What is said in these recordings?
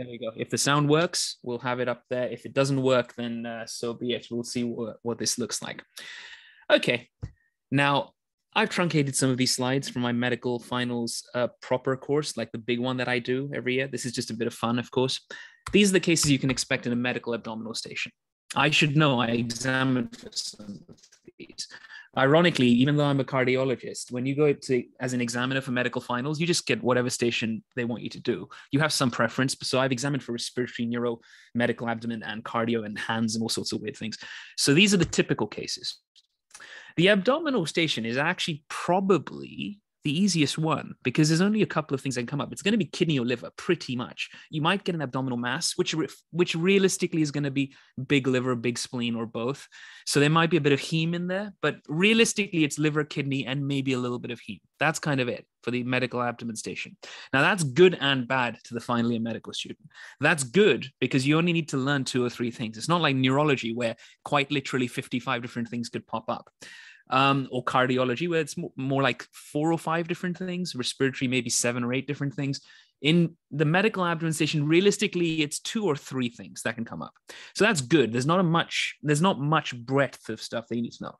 There we go. If the sound works, we'll have it up there. If it doesn't work, then uh, so be it. We'll see what, what this looks like. Okay. Now, I've truncated some of these slides from my medical finals uh, proper course, like the big one that I do every year. This is just a bit of fun, of course. These are the cases you can expect in a medical abdominal station. I should know. I examined some of these. Ironically, even though I'm a cardiologist, when you go to as an examiner for medical finals, you just get whatever station they want you to do. You have some preference. So I've examined for respiratory, neuro, medical abdomen, and cardio, and hands, and all sorts of weird things. So these are the typical cases. The abdominal station is actually probably the easiest one because there's only a couple of things that can come up. It's going to be kidney or liver, pretty much. You might get an abdominal mass, which which realistically is going to be big liver, big spleen, or both. So there might be a bit of heme in there, but realistically, it's liver, kidney, and maybe a little bit of heme. That's kind of it for the medical abdomen station. Now that's good and bad to the finally a medical student. That's good because you only need to learn two or three things. It's not like neurology where quite literally 55 different things could pop up um, or cardiology, where it's more like four or five different things, respiratory, maybe seven or eight different things. In the medical abdomen station, realistically, it's two or three things that can come up. So that's good. There's not a much, there's not much breadth of stuff that you need to know.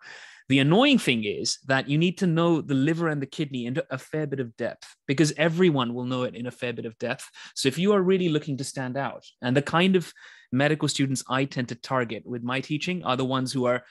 The annoying thing is that you need to know the liver and the kidney in a fair bit of depth because everyone will know it in a fair bit of depth. So if you are really looking to stand out, and the kind of medical students I tend to target with my teaching are the ones who are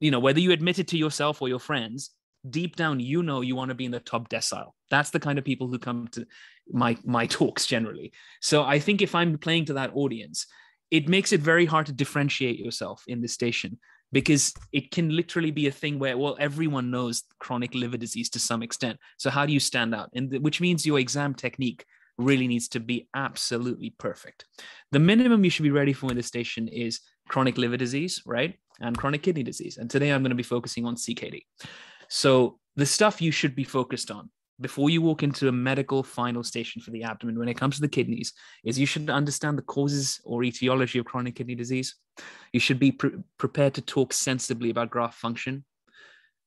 you know, whether you admit it to yourself or your friends, deep down you know you want to be in the top decile. That's the kind of people who come to my my talks generally. So I think if I'm playing to that audience, it makes it very hard to differentiate yourself in this station because it can literally be a thing where well everyone knows chronic liver disease to some extent so how do you stand out and the, which means your exam technique really needs to be absolutely perfect the minimum you should be ready for in this station is chronic liver disease right and chronic kidney disease. And today I'm going to be focusing on CKD. So, the stuff you should be focused on before you walk into a medical final station for the abdomen when it comes to the kidneys is you should understand the causes or etiology of chronic kidney disease. You should be pre- prepared to talk sensibly about graft function,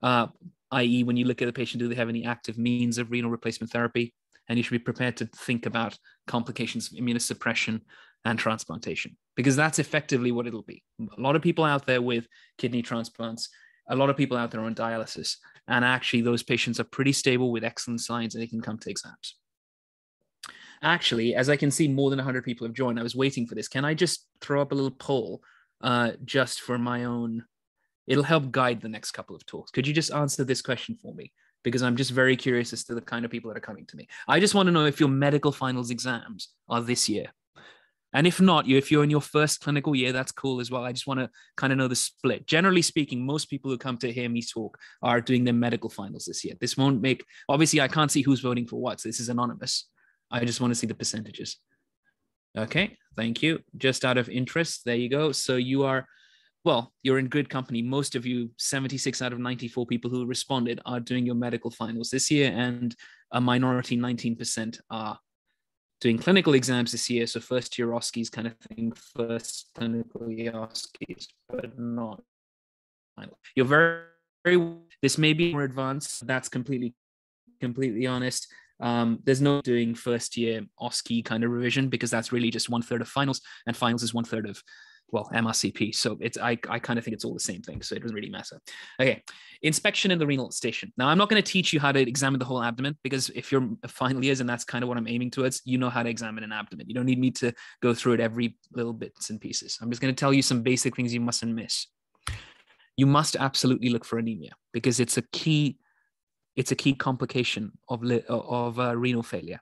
uh, i.e., when you look at the patient, do they have any active means of renal replacement therapy? And you should be prepared to think about complications of immunosuppression and transplantation because that's effectively what it'll be. A lot of people out there with kidney transplants, a lot of people out there on dialysis, and actually those patients are pretty stable with excellent signs and they can come to exams. Actually, as I can see, more than 100 people have joined. I was waiting for this. Can I just throw up a little poll uh, just for my own? It'll help guide the next couple of talks. Could you just answer this question for me? Because I'm just very curious as to the kind of people that are coming to me. I just want to know if your medical finals exams are this year. And if not, you if you're in your first clinical year, that's cool as well. I just want to kind of know the split. Generally speaking, most people who come to hear me talk are doing their medical finals this year. This won't make obviously I can't see who's voting for what. So this is anonymous. I just want to see the percentages. Okay, thank you. Just out of interest, there you go. So you are well, you're in good company. Most of you, 76 out of 94 people who responded, are doing your medical finals this year, and a minority, 19%, are doing clinical exams this year. So first year OSCEs kind of thing, first clinical year OSCEs, but not. You're very, very, this may be more advanced. That's completely, completely honest. Um, there's no doing first year OSCE kind of revision because that's really just one third of finals and finals is one third of well MRCP. So it's I I kind of think it's all the same thing. So it doesn't really matter. Okay, inspection in the renal station. Now I'm not going to teach you how to examine the whole abdomen because if you're final years and that's kind of what I'm aiming towards, you know how to examine an abdomen. You don't need me to go through it every little bits and pieces. I'm just going to tell you some basic things you mustn't miss. You must absolutely look for anemia because it's a key it's a key complication of of uh, renal failure.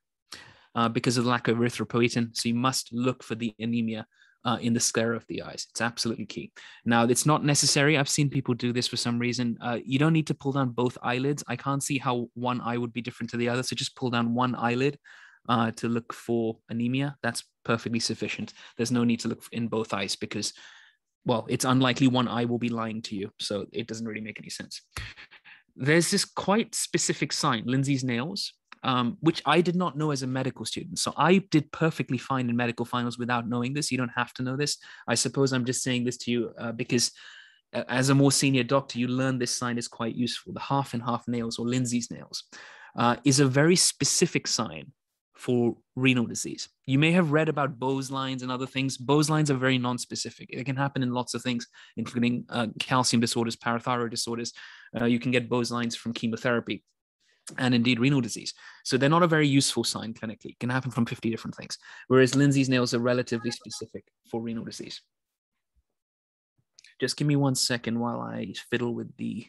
Uh, because of the lack of erythropoietin. So you must look for the anemia uh, in the sclera of the eyes. It's absolutely key. Now, it's not necessary. I've seen people do this for some reason. Uh, you don't need to pull down both eyelids. I can't see how one eye would be different to the other. So just pull down one eyelid uh, to look for anemia. That's perfectly sufficient. There's no need to look in both eyes because, well, it's unlikely one eye will be lying to you. So it doesn't really make any sense. There's this quite specific sign, Lindsay's nails um, which I did not know as a medical student. So I did perfectly fine in medical finals without knowing this. You don't have to know this. I suppose I'm just saying this to you uh, because uh, as a more senior doctor, you learn this sign is quite useful. The half and half nails or Lindsay's nails uh, is a very specific sign for renal disease. You may have read about Beau's lines and other things. Beau's lines are very non-specific. It can happen in lots of things, including uh, calcium disorders, parathyroid disorders. Uh, you can get Beau's lines from chemotherapy and indeed renal disease. So they're not a very useful sign clinically. It can happen from 50 different things, whereas Lindsay's nails are relatively specific for renal disease. Just give me one second while I fiddle with the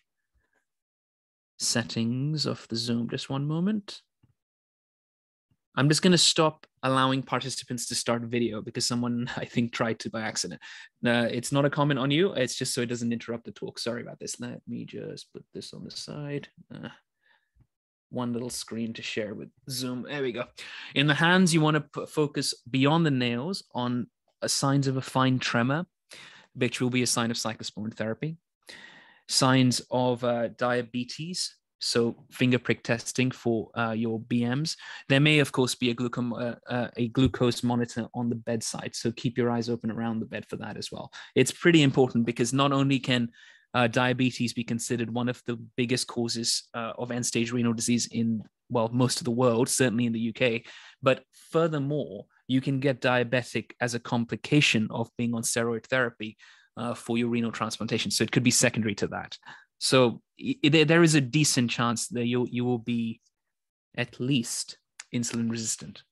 settings of the Zoom. Just one moment. I'm just going to stop allowing participants to start video because someone I think tried to by accident. It's not a comment on you. It's just so it doesn't interrupt the talk. Sorry about this. Let me just put this on the side. Uh, one little screen to share with Zoom. There we go. In the hands, you want to put, focus beyond the nails on signs of a fine tremor, which will be a sign of cyclosporin therapy. Signs of uh, diabetes, so finger prick testing for uh, your BMs. There may, of course, be a, glucom- uh, uh, a glucose monitor on the bedside, so keep your eyes open around the bed for that as well. It's pretty important because not only can uh, diabetes be considered one of the biggest causes uh, of end stage renal disease in, well, most of the world, certainly in the UK. But furthermore, you can get diabetic as a complication of being on steroid therapy uh, for your renal transplantation. So it could be secondary to that. So it, there is a decent chance that you, you will be at least insulin resistant.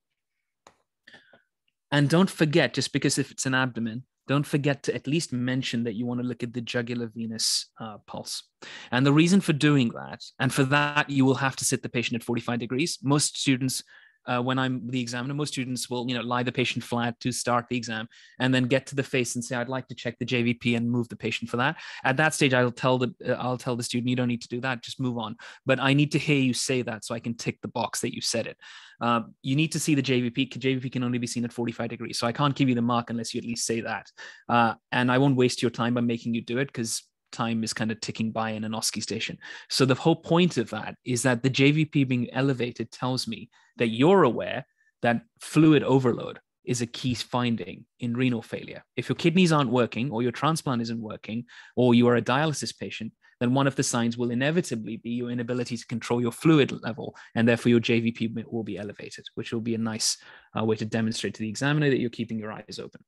And don't forget, just because if it's an abdomen, don't forget to at least mention that you want to look at the jugular venous uh, pulse. And the reason for doing that, and for that, you will have to sit the patient at 45 degrees. Most students uh, when I'm the examiner, most students will, you know, lie the patient flat to start the exam and then get to the face and say, I'd like to check the JVP and move the patient for that. At that stage, I'll tell the, uh, I'll tell the student, you don't need to do that, just move on. But I need to hear you say that so I can tick the box that you said it. Uh, you need to see the JVP. JVP can only be seen at 45 degrees. So I can't give you the mark unless you at least say that. Uh, and I won't waste your time by making you do it because time is kind of ticking by in an OSCE station. So the whole point of that is that the JVP being elevated tells me that you're aware that fluid overload is a key finding in renal failure. If your kidneys aren't working or your transplant isn't working or you are a dialysis patient, then one of the signs will inevitably be your inability to control your fluid level, and therefore your JVP will be elevated, which will be a nice uh, way to demonstrate to the examiner that you're keeping your eyes open.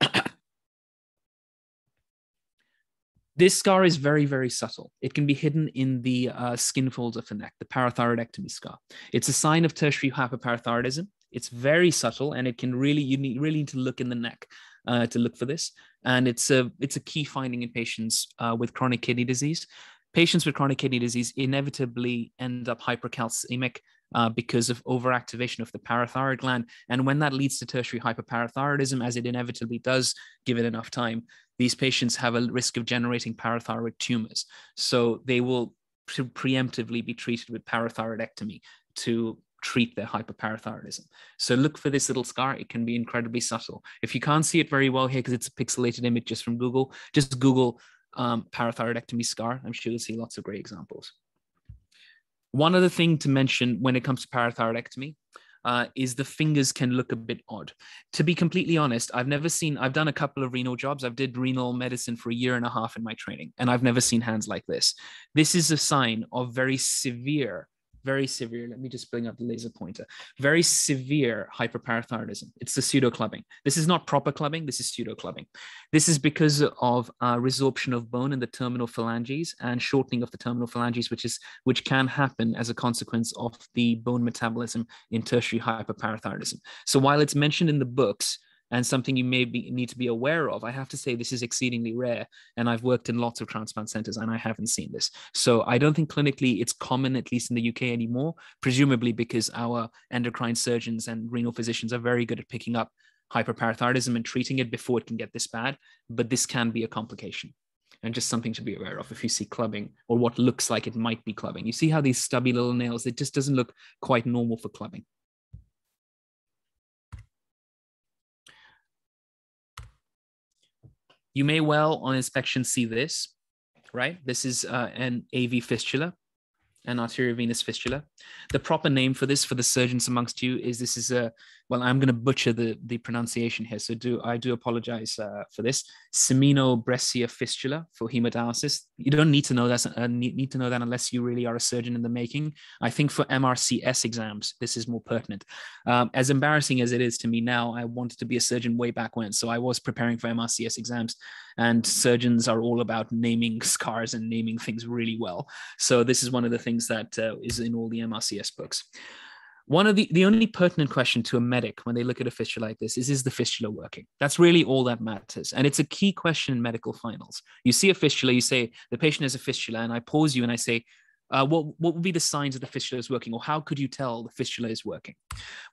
This scar is very, very subtle. It can be hidden in the uh, skin folds of the neck, the parathyroidectomy scar. It's a sign of tertiary hyperparathyroidism. It's very subtle, and it can really you need really need to look in the neck uh, to look for this. And it's a it's a key finding in patients uh, with chronic kidney disease. Patients with chronic kidney disease inevitably end up hypercalcemic uh, because of overactivation of the parathyroid gland. And when that leads to tertiary hyperparathyroidism, as it inevitably does, give it enough time, these patients have a risk of generating parathyroid tumors. So they will pre- preemptively be treated with parathyroidectomy to treat their hyperparathyroidism. So look for this little scar. It can be incredibly subtle. If you can't see it very well here because it's a pixelated image just from Google, just Google um, parathyroidectomy scar. I'm sure you'll see lots of great examples. One other thing to mention when it comes to parathyroidectomy uh, is the fingers can look a bit odd. To be completely honest, I've never seen, I've done a couple of renal jobs. I've did renal medicine for a year and a half in my training, and I've never seen hands like this. This is a sign of very severe very severe. Let me just bring up the laser pointer. Very severe hyperparathyroidism. It's the pseudo clubbing. This is not proper clubbing. This is pseudo clubbing. This is because of uh, resorption of bone in the terminal phalanges and shortening of the terminal phalanges, which is which can happen as a consequence of the bone metabolism in tertiary hyperparathyroidism. So while it's mentioned in the books, and something you may be, need to be aware of. I have to say this is exceedingly rare, and I've worked in lots of transplant centers, and I haven't seen this. So I don't think clinically it's common, at least in the UK anymore. Presumably because our endocrine surgeons and renal physicians are very good at picking up hyperparathyroidism and treating it before it can get this bad. But this can be a complication. And just something to be aware of if you see clubbing or what looks like it might be clubbing. You see how these stubby little nails, it just doesn't look quite normal for clubbing. You may well on inspection see this, right? This is uh, an AV fistula. an arteriovenous fistula. The proper name for this for the surgeons amongst you is this is a well, I'm going to butcher the the pronunciation here, so do I do apologize uh, for this. Cimino-Brescia fistula for hemodialysis. You don't need to know that uh, need, need to know that unless you really are a surgeon in the making. I think for MRCS exams, this is more pertinent. Um, as embarrassing as it is to me now, I wanted to be a surgeon way back when, so I was preparing for MRCS exams, and surgeons are all about naming scars and naming things really well. So this is one of the things that uh, is in all the MRCS books. One of the, the only pertinent question to a medic when they look at a fistula like this is, is the fistula working? That's really all that matters. And it's a key question in medical finals. You see a fistula, you say, the patient has a fistula, and I pause you and I say, uh, what, what would be the signs that the fistula is working, or how could you tell the fistula is working?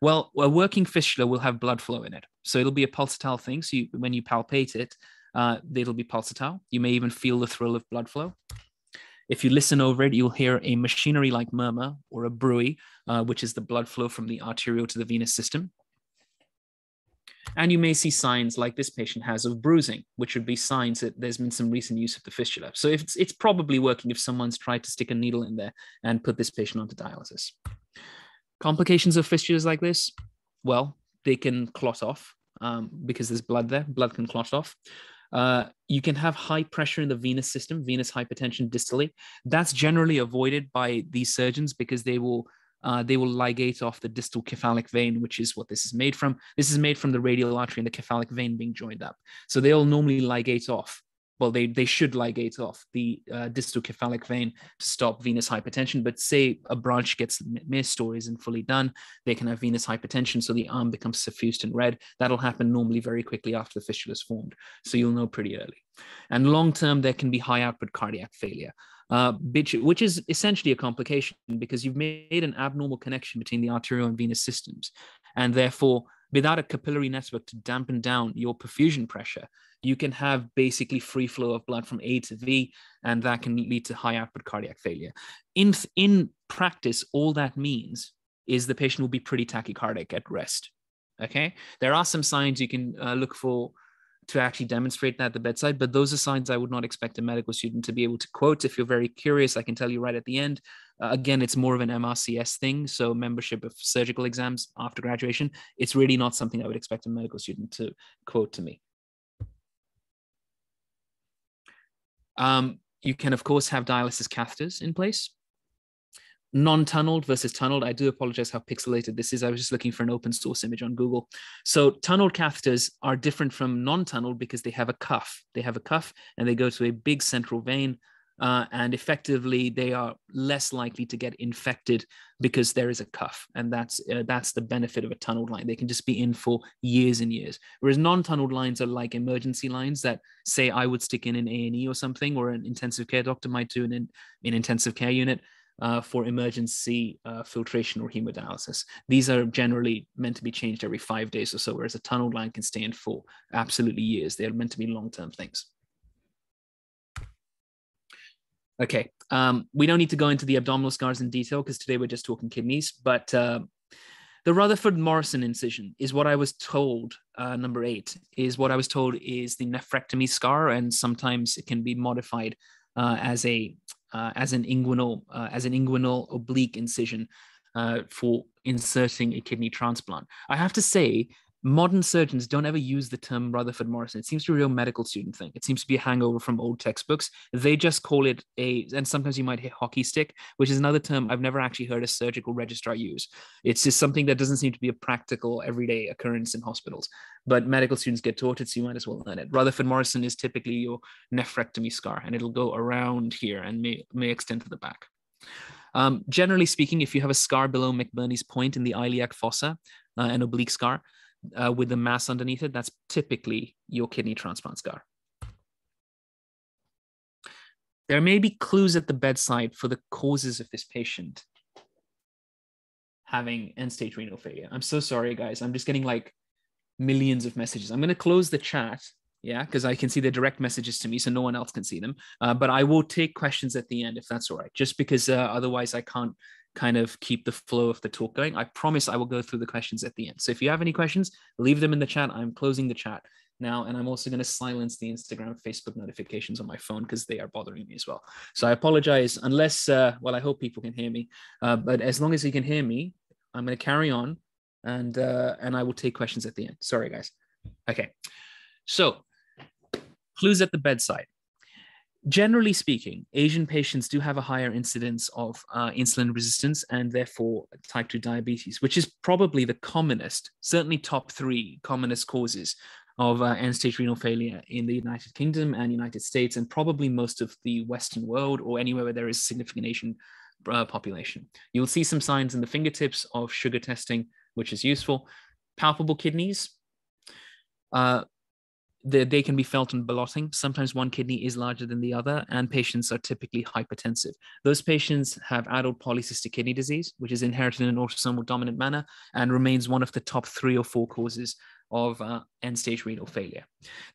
Well, a working fistula will have blood flow in it. So it'll be a pulsatile thing. So you, when you palpate it, uh, it'll be pulsatile. You may even feel the thrill of blood flow. If you listen over it, you'll hear a machinery like murmur or a bruit, uh, which is the blood flow from the arterial to the venous system. And you may see signs like this patient has of bruising, which would be signs that there's been some recent use of the fistula. So it's, it's probably working if someone's tried to stick a needle in there and put this patient onto dialysis. Complications of fistulas like this, well, they can clot off um, because there's blood there. Blood can clot off. Uh, you can have high pressure in the venous system, venous hypertension distally. That's generally avoided by these surgeons because they will uh, they will ligate off the distal cephalic vein, which is what this is made from. This is made from the radial artery and the cephalic vein being joined up. So they'll normally ligate off well, they, they should ligate off the uh, distal cephalic vein to stop venous hypertension. But say a branch gets missed or isn't fully done, they can have venous hypertension. So the arm becomes suffused and red. That'll happen normally very quickly after the fistula is formed. So you'll know pretty early. And long term, there can be high output cardiac failure. Uh, which is essentially a complication because you've made an abnormal connection between the arterial and venous systems. And therefore, without a capillary network to dampen down your perfusion pressure, you can have basically free flow of blood from A to V, and that can lead to high output cardiac failure. In, in practice, all that means is the patient will be pretty tachycardic at rest. Okay. There are some signs you can uh, look for to actually demonstrate that at the bedside, but those are signs I would not expect a medical student to be able to quote. If you're very curious, I can tell you right at the end. Uh, again, it's more of an MRCS thing. So, membership of surgical exams after graduation, it's really not something I would expect a medical student to quote to me. Um, you can, of course, have dialysis catheters in place. Non-tunneled versus tunneled. I do apologize how pixelated this is. I was just looking for an open source image on Google. So tunneled catheters are different from non-tunneled because they have a cuff. They have a cuff and they go to a big central vein uh, and effectively they are less likely to get infected because there is a cuff and that's uh, that's the benefit of a tunneled line they can just be in for years and years whereas non-tunneled lines are like emergency lines that say i would stick in an a&e or something or an intensive care doctor might do in an intensive care unit uh, for emergency uh, filtration or hemodialysis. These are generally meant to be changed every five days or so, whereas a tunneled line can stay in for absolutely years. They're meant to be long term things. Okay, um, we don't need to go into the abdominal scars in detail because today we're just talking kidneys, but uh, the Rutherford Morison incision is what I was told, uh, number eight, is what I was told is the nephrectomy scar, and sometimes it can be modified uh, as a uh, as an inguinal uh, as an inguinal oblique incision uh, for inserting a kidney transplant. I have to say modern surgeons don't ever use the term Rutherford Morison. It seems to be a real medical student thing. It seems to be a hangover from old textbooks. They just call it a, and sometimes you might hear hockey stick, which is another term I've never actually heard a surgical registrar use. It's just something that doesn't seem to be a practical everyday occurrence in hospitals. But medical students get taught it, so you might as well learn it. Rutherford Morison is typically your nephrectomy scar, and it'll go around here and may, may extend to the back. Um, generally speaking, if you have a scar below McBurney's point in the iliac fossa, uh, an oblique scar, uh, with the mass underneath it, that's typically your kidney transplant scar. There may be clues at the bedside for the causes of this patient having end stage renal failure. I'm so sorry, guys. I'm just getting like millions of messages. I'm going to close the chat, yeah, because I can see the direct messages to me, so no one else can see them. Uh, but I will take questions at the end if that's all right, just because uh, otherwise I can't kind of keep the flow of the talk going. I promise I will go through the questions at the end. So if you have any questions, leave them in the chat. I'm closing the chat now, and I'm also going to silence the Instagram, Facebook notifications on my phone because they are bothering me as well. So I apologize, unless, uh, well, I hope people can hear me, uh, but as long as you can hear me, I'm going to carry on, and uh, and I will take questions at the end. Sorry, guys. Okay, so clues at the bedside. Generally speaking, Asian patients do have a higher incidence of uh, insulin resistance and therefore type 2 diabetes, which is probably the commonest, certainly top three commonest causes of uh, end stage renal failure in the United Kingdom and United States, and probably most of the Western world or anywhere where there is significant Asian uh, population. You'll see some signs in the fingertips of sugar testing, which is useful. Palpable kidneys. Uh, the, they can be felt in ballotting. Sometimes one kidney is larger than the other, and patients are typically hypertensive. Those patients have adult polycystic kidney disease, which is inherited in an autosomal dominant manner and remains one of the top three or four causes of uh, end stage renal failure.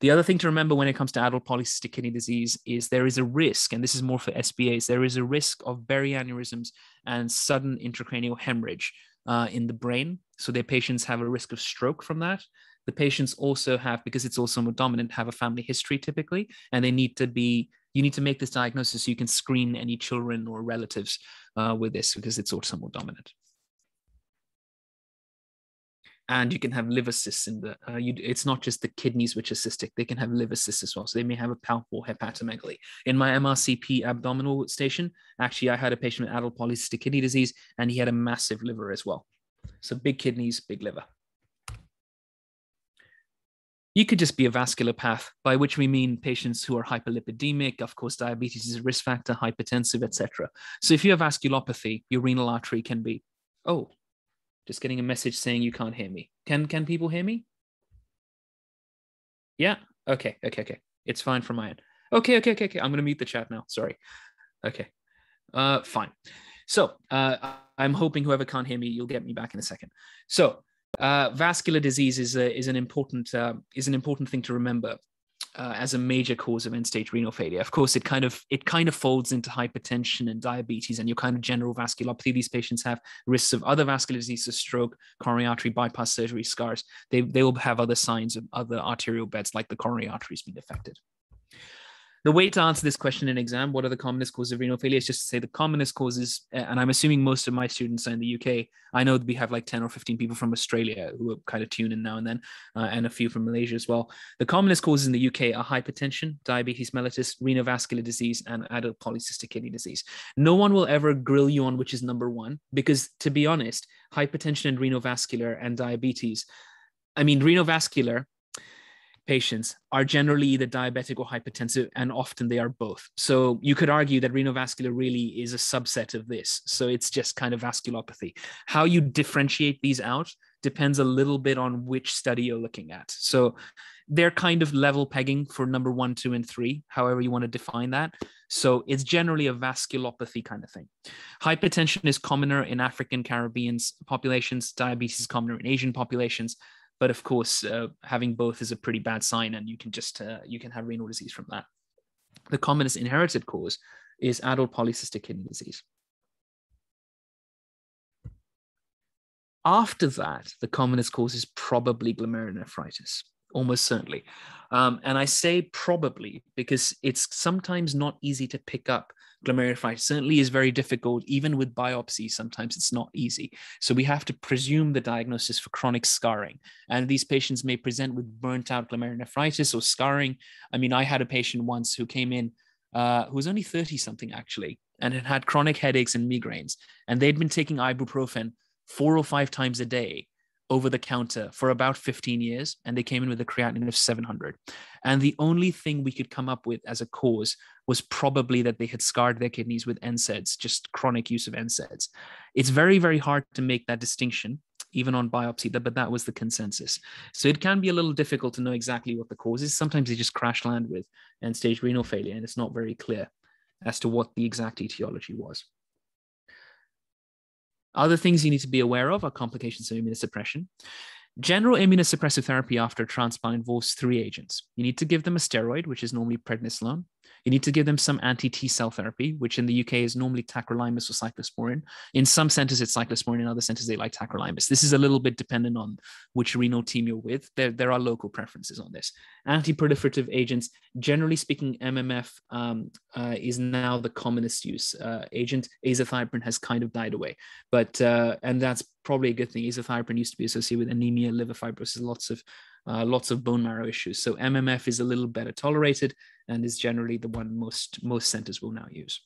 The other thing to remember when it comes to adult polycystic kidney disease is there is a risk, and this is more for SBAs, there is a risk of berry aneurysms and sudden intracranial hemorrhage uh, in the brain. So their patients have a risk of stroke from that. The patients also have, because it's autosomal dominant, have a family history typically, and they need to be, you need to make this diagnosis so you can screen any children or relatives uh, with this because it's autosomal dominant. And you can have liver cysts in the uh, you, it's not just the kidneys which are cystic they can have liver cysts as well. So they may have a palpable hepatomegaly. In my mrcp abdominal station actually i had a patient with adult polycystic kidney disease and he had a massive liver as well. So big kidneys big liver you could just be a vasculopath, by which we mean patients who are hyperlipidemic. Of course, diabetes is a risk factor, hypertensive, etc. So if you have vasculopathy, your renal artery can be, oh, just getting a message saying you can't hear me. Can can people hear me? Yeah. Okay. Okay. Okay. It's fine from my end. Okay. Okay. Okay. Okay. I'm gonna mute the chat now. Sorry. Okay. Uh, fine. So uh, I'm hoping whoever can't hear me, you'll get me back in a second. So uh, vascular disease is a, is an important uh, is an important thing to remember uh, as a major cause of end-stage renal failure. Of course, it kind of it kind of folds into hypertension and diabetes and your kind of general vasculopathy. These patients have risks of other vascular diseases, stroke, coronary artery bypass surgery, scars. They they will have other signs of other arterial beds like the coronary arteries being affected. The way to answer this question in exam, what are the commonest causes of renal failure, is just to say the commonest causes, and I'm assuming most of my students are in the UK. I know we have like 10 or 15 people from Australia who are kind of tune in now and then, uh, and a few from Malaysia as well. The commonest causes in the UK are hypertension, diabetes mellitus, renovascular disease, and adult polycystic kidney disease. No one will ever grill you on which is number one, because to be honest, hypertension and renovascular and diabetes, I mean, renovascular patients are generally either diabetic or hypertensive, and often they are both. So you could argue that renovascular really is a subset of this. So it's just kind of vasculopathy. How you differentiate these out depends a little bit on which study you're looking at. So they're kind of level pegging for number one, two, and three, however you want to define that. So it's generally a vasculopathy kind of thing. Hypertension is commoner in African Caribbean populations, diabetes is commoner in Asian populations but of course, uh, having both is a pretty bad sign, and you can just uh, you can have renal disease from that. The commonest inherited cause is adult polycystic kidney disease. After that, the commonest cause is probably glomerulonephritis, almost certainly. Um, and I say probably because it's sometimes not easy to pick up glomerulonephritis certainly is very difficult. Even with biopsy, sometimes it's not easy. So we have to presume the diagnosis for chronic scarring. And these patients may present with burnt out glomerulonephritis or scarring. I mean, I had a patient once who came in uh, who was only 30 something actually and had had chronic headaches and migraines. And they'd been taking ibuprofen four or five times a day over the counter for about 15 years and they came in with a creatinine of 700 and the only thing we could come up with as a cause was probably that they had scarred their kidneys with NSAIDs just chronic use of NSAIDs it's very very hard to make that distinction even on biopsy but that was the consensus. So it can be a little difficult to know exactly what the cause is. Sometimes they just crash land with end stage renal failure and it's not very clear as to what the exact etiology was other things you need to be aware of are complications of immunosuppression. General immunosuppressive therapy after transplant involves three agents. You need to give them a steroid, which is normally prednisolone. You need to give them some anti-T cell therapy, which in the UK is normally tacrolimus or cyclosporin. In some centers, it's cyclosporin. In other centers, they like tacrolimus. This is a little bit dependent on which renal team you're with. There, there are local preferences on this. Anti-proliferative agents, generally speaking, MMF um, uh, is now the commonest use uh, agent. Azathioprine has kind of died away, but uh, and that's probably a good thing. Azathioprine used to be associated with anemia, liver fibrosis, lots of uh, lots of bone marrow issues. So MMF is a little better tolerated and is generally the one most most centers will now use.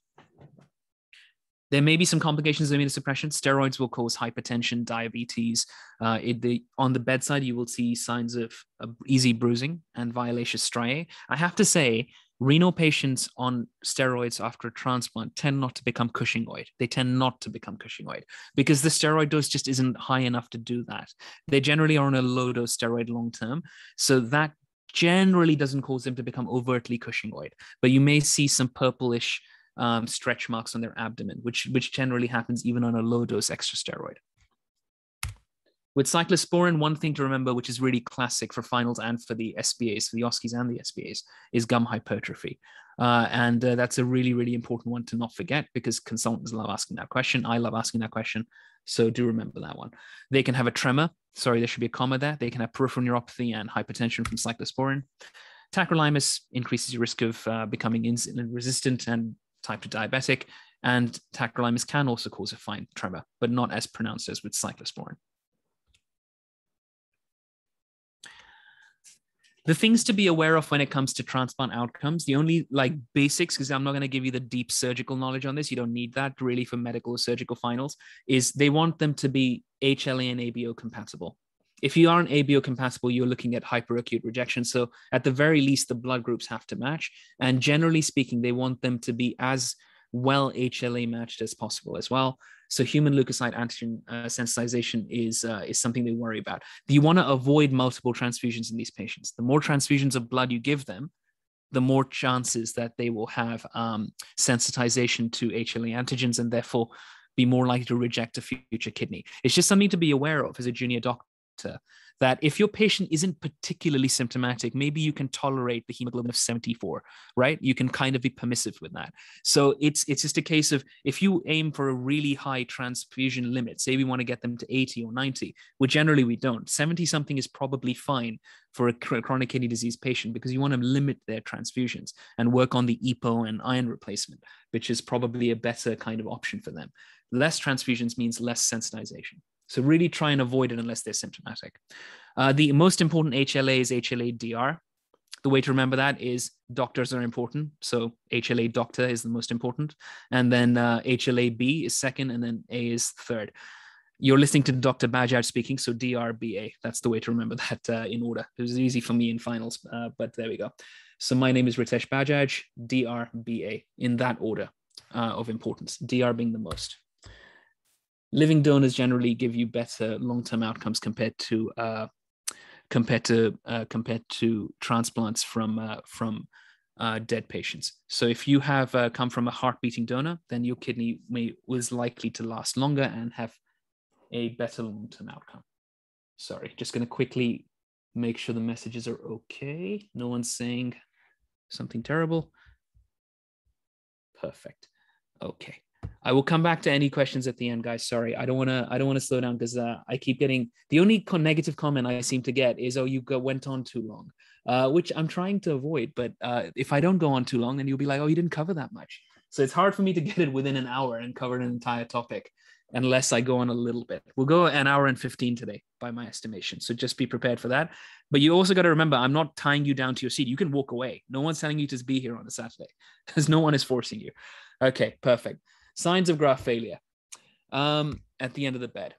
There may be some complications of immunosuppression. Steroids will cause hypertension, diabetes. Uh, the, on the bedside, you will see signs of, of easy bruising and violaceous striae. I have to say, renal patients on steroids after a transplant tend not to become Cushingoid. They tend not to become Cushingoid because the steroid dose just isn't high enough to do that. They generally are on a low dose steroid long term. So that generally doesn't cause them to become overtly Cushingoid. But you may see some purplish um, stretch marks on their abdomen, which, which generally happens even on a low dose extra steroid. With cyclosporin, one thing to remember, which is really classic for finals and for the SBAs, for the OSCEs and the SBAs, is gum hypertrophy. Uh, and uh, that's a really, really important one to not forget because consultants love asking that question. I love asking that question. So do remember that one. They can have a tremor. Sorry, there should be a comma there. They can have peripheral neuropathy and hypertension from cyclosporin. Tacrolimus increases your risk of uh, becoming insulin resistant and type 2 diabetic. And tacrolimus can also cause a fine tremor, but not as pronounced as with cyclosporin. The things to be aware of when it comes to transplant outcomes the only like basics because i'm not going to give you the deep surgical knowledge on this you don't need that really for medical or surgical finals is they want them to be hla and abo compatible. If you aren't abo compatible you're looking at hyperacute rejection. So at the very least the blood groups have to match. And generally speaking they want them to be as well hla matched as possible as well so human leukocyte antigen uh, sensitization is, uh, is something they worry about. You want to avoid multiple transfusions in these patients. The more transfusions of blood you give them, the more chances that they will have um, sensitization to HLA antigens and therefore be more likely to reject a future kidney. It's just something to be aware of as a junior doctor that if your patient isn't particularly symptomatic, maybe you can tolerate the hemoglobin of 74, right? You can kind of be permissive with that. So it's it's just a case of if you aim for a really high transfusion limit, say we want to get them to 80 or 90, which generally we don't. 70 something is probably fine for a chronic kidney disease patient because you want to limit their transfusions and work on the EPO and iron replacement, which is probably a better kind of option for them. Less transfusions means less sensitization. So really try and avoid it unless they're symptomatic. Uh, the most important HLA is HLA-DR. The way to remember that is doctors are important. So HLA doctor is the most important. And then uh, HLA-B is second, and then A is third. You're listening to Dr. Bajaj speaking, so DRBA. That's the way to remember that uh, in order. It was easy for me in finals, uh, but there we go. So my name is Ritesh Bajaj, DRBA, in that order uh, of importance, DR being the most living donors generally give you better long-term outcomes compared to uh, compared to uh, compared to transplants from uh, from uh, dead patients. So if you have uh, come from a heart beating donor, then your kidney may was likely to last longer and have a better long-term outcome. Sorry, just going to quickly make sure the messages are okay. No one's saying something terrible. Perfect. Okay. I will come back to any questions at the end, guys. Sorry, I don't want to. I don't want to slow down because uh, I keep getting the only negative comment I seem to get is, "Oh, you go, went on too long," uh, which I'm trying to avoid. But uh, if I don't go on too long, then you'll be like, "Oh, you didn't cover that much." So it's hard for me to get it within an hour and cover an entire topic unless I go on a little bit. We'll go an hour and 15 today by my estimation. So just be prepared for that. But you also got to remember, I'm not tying you down to your seat. You can walk away. No one's telling you to be here on a Saturday because no one is forcing you. Okay, perfect. Signs of graft failure um, at the end of the bed.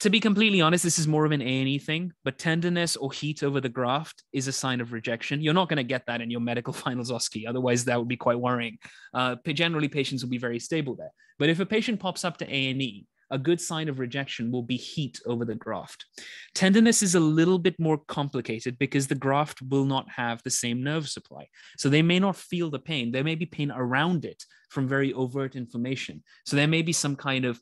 To be completely honest, this is more of an A&E thing, but tenderness or heat over the graft is a sign of rejection. You're not going to get that in your medical finals OSCE. Otherwise, that would be quite worrying. Uh, generally, patients will be very stable there. But if a patient pops up to A&E a good sign of rejection will be heat over the graft. Tenderness is a little bit more complicated because the graft will not have the same nerve supply. So they may not feel the pain. There may be pain around it from very overt inflammation. So there may be some kind of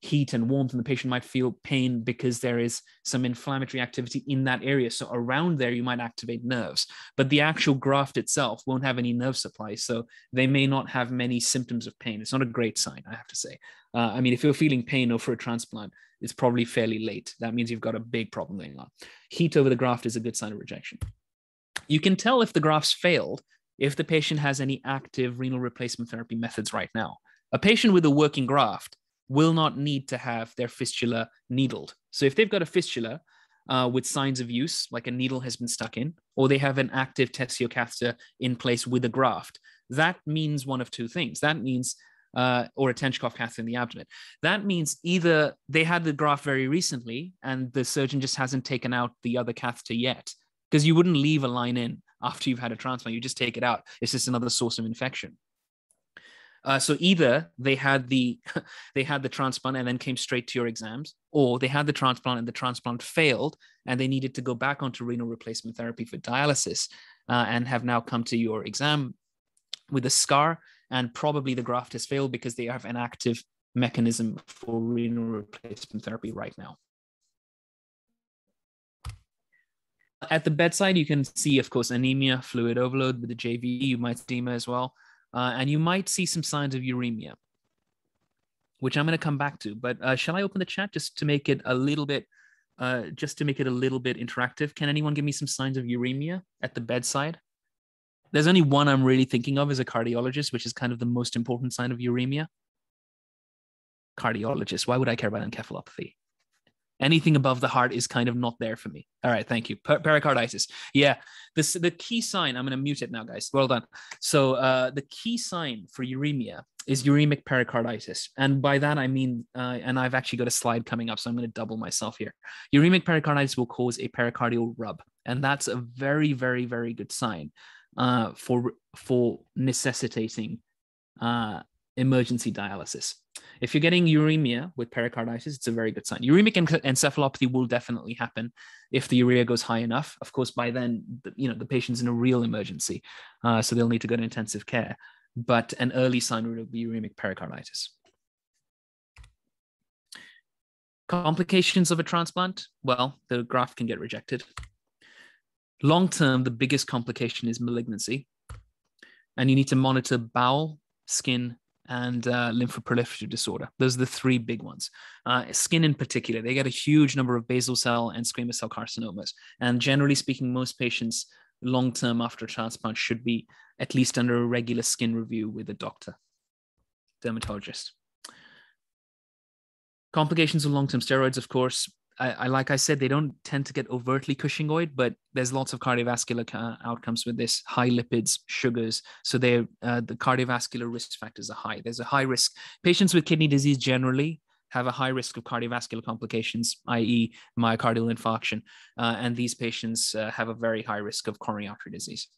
heat and warmth, and the patient might feel pain because there is some inflammatory activity in that area. So around there, you might activate nerves, but the actual graft itself won't have any nerve supply. So they may not have many symptoms of pain. It's not a great sign, I have to say. Uh, I mean, if you're feeling pain or for a transplant, it's probably fairly late. That means you've got a big problem going on. Heat over the graft is a good sign of rejection. You can tell if the graft's failed if the patient has any active renal replacement therapy methods right now. A patient with a working graft will not need to have their fistula needled. So if they've got a fistula uh, with signs of use, like a needle has been stuck in, or they have an active Tesio catheter in place with a graft, that means one of two things. That means uh, or a Tenckhoff catheter in the abdomen. That means either they had the graft very recently and the surgeon just hasn't taken out the other catheter yet, because you wouldn't leave a line in after you've had a transplant. You just take it out. It's just another source of infection. Uh, so either they had the they had the transplant and then came straight to your exams, or they had the transplant and the transplant failed and they needed to go back onto renal replacement therapy for dialysis uh, and have now come to your exam with a scar and probably the graft has failed because they have an active mechanism for renal replacement therapy right now. At the bedside, you can see, of course, anemia, fluid overload with the JV. You might see edema as well. Uh, and you might see some signs of uremia, which I'm going to come back to. But uh, shall I open the chat just to make it a little bit, uh, just to make it a little bit interactive? Can anyone give me some signs of uremia at the bedside? There's only one I'm really thinking of as a cardiologist, which is kind of the most important sign of uremia. Cardiologist. Why would I care about encephalopathy? Anything above the heart is kind of not there for me. All right, thank you. Per- pericarditis. Yeah, this the key sign. I'm going to mute it now, guys. Well done. So uh, the key sign for uremia is uremic pericarditis, and by that I mean, uh, and I've actually got a slide coming up, so I'm going to double myself here. Uremic pericarditis will cause a pericardial rub, and that's a very, very, very good sign uh, for for necessitating uh, emergency dialysis. If you're getting uremia with pericarditis, it's a very good sign. Uremic encephalopathy will definitely happen if the urea goes high enough. Of course, by then, you know, the patient's in a real emergency, uh, so they'll need to go to intensive care. But an early sign would be uremic pericarditis. Complications of a transplant? Well, the graft can get rejected. Long term, the biggest complication is malignancy. And you need to monitor bowel, skin, and uh, lymphoproliferative disorder. Those are the three big ones. Uh, skin, in particular, they get a huge number of basal cell and squamous cell carcinomas. And generally speaking, most patients long term after transplant should be at least under a regular skin review with a doctor, dermatologist. Complications of long term steroids, of course, I, I, like I said, they don't tend to get overtly Cushingoid, but there's lots of cardiovascular ca- outcomes with this: high lipids, sugars. So they uh, the cardiovascular risk factors are high. There's a high risk. Patients with kidney disease generally have a high risk of cardiovascular complications, i.e., myocardial infarction, uh, and these patients uh, have a very high risk of coronary artery disease.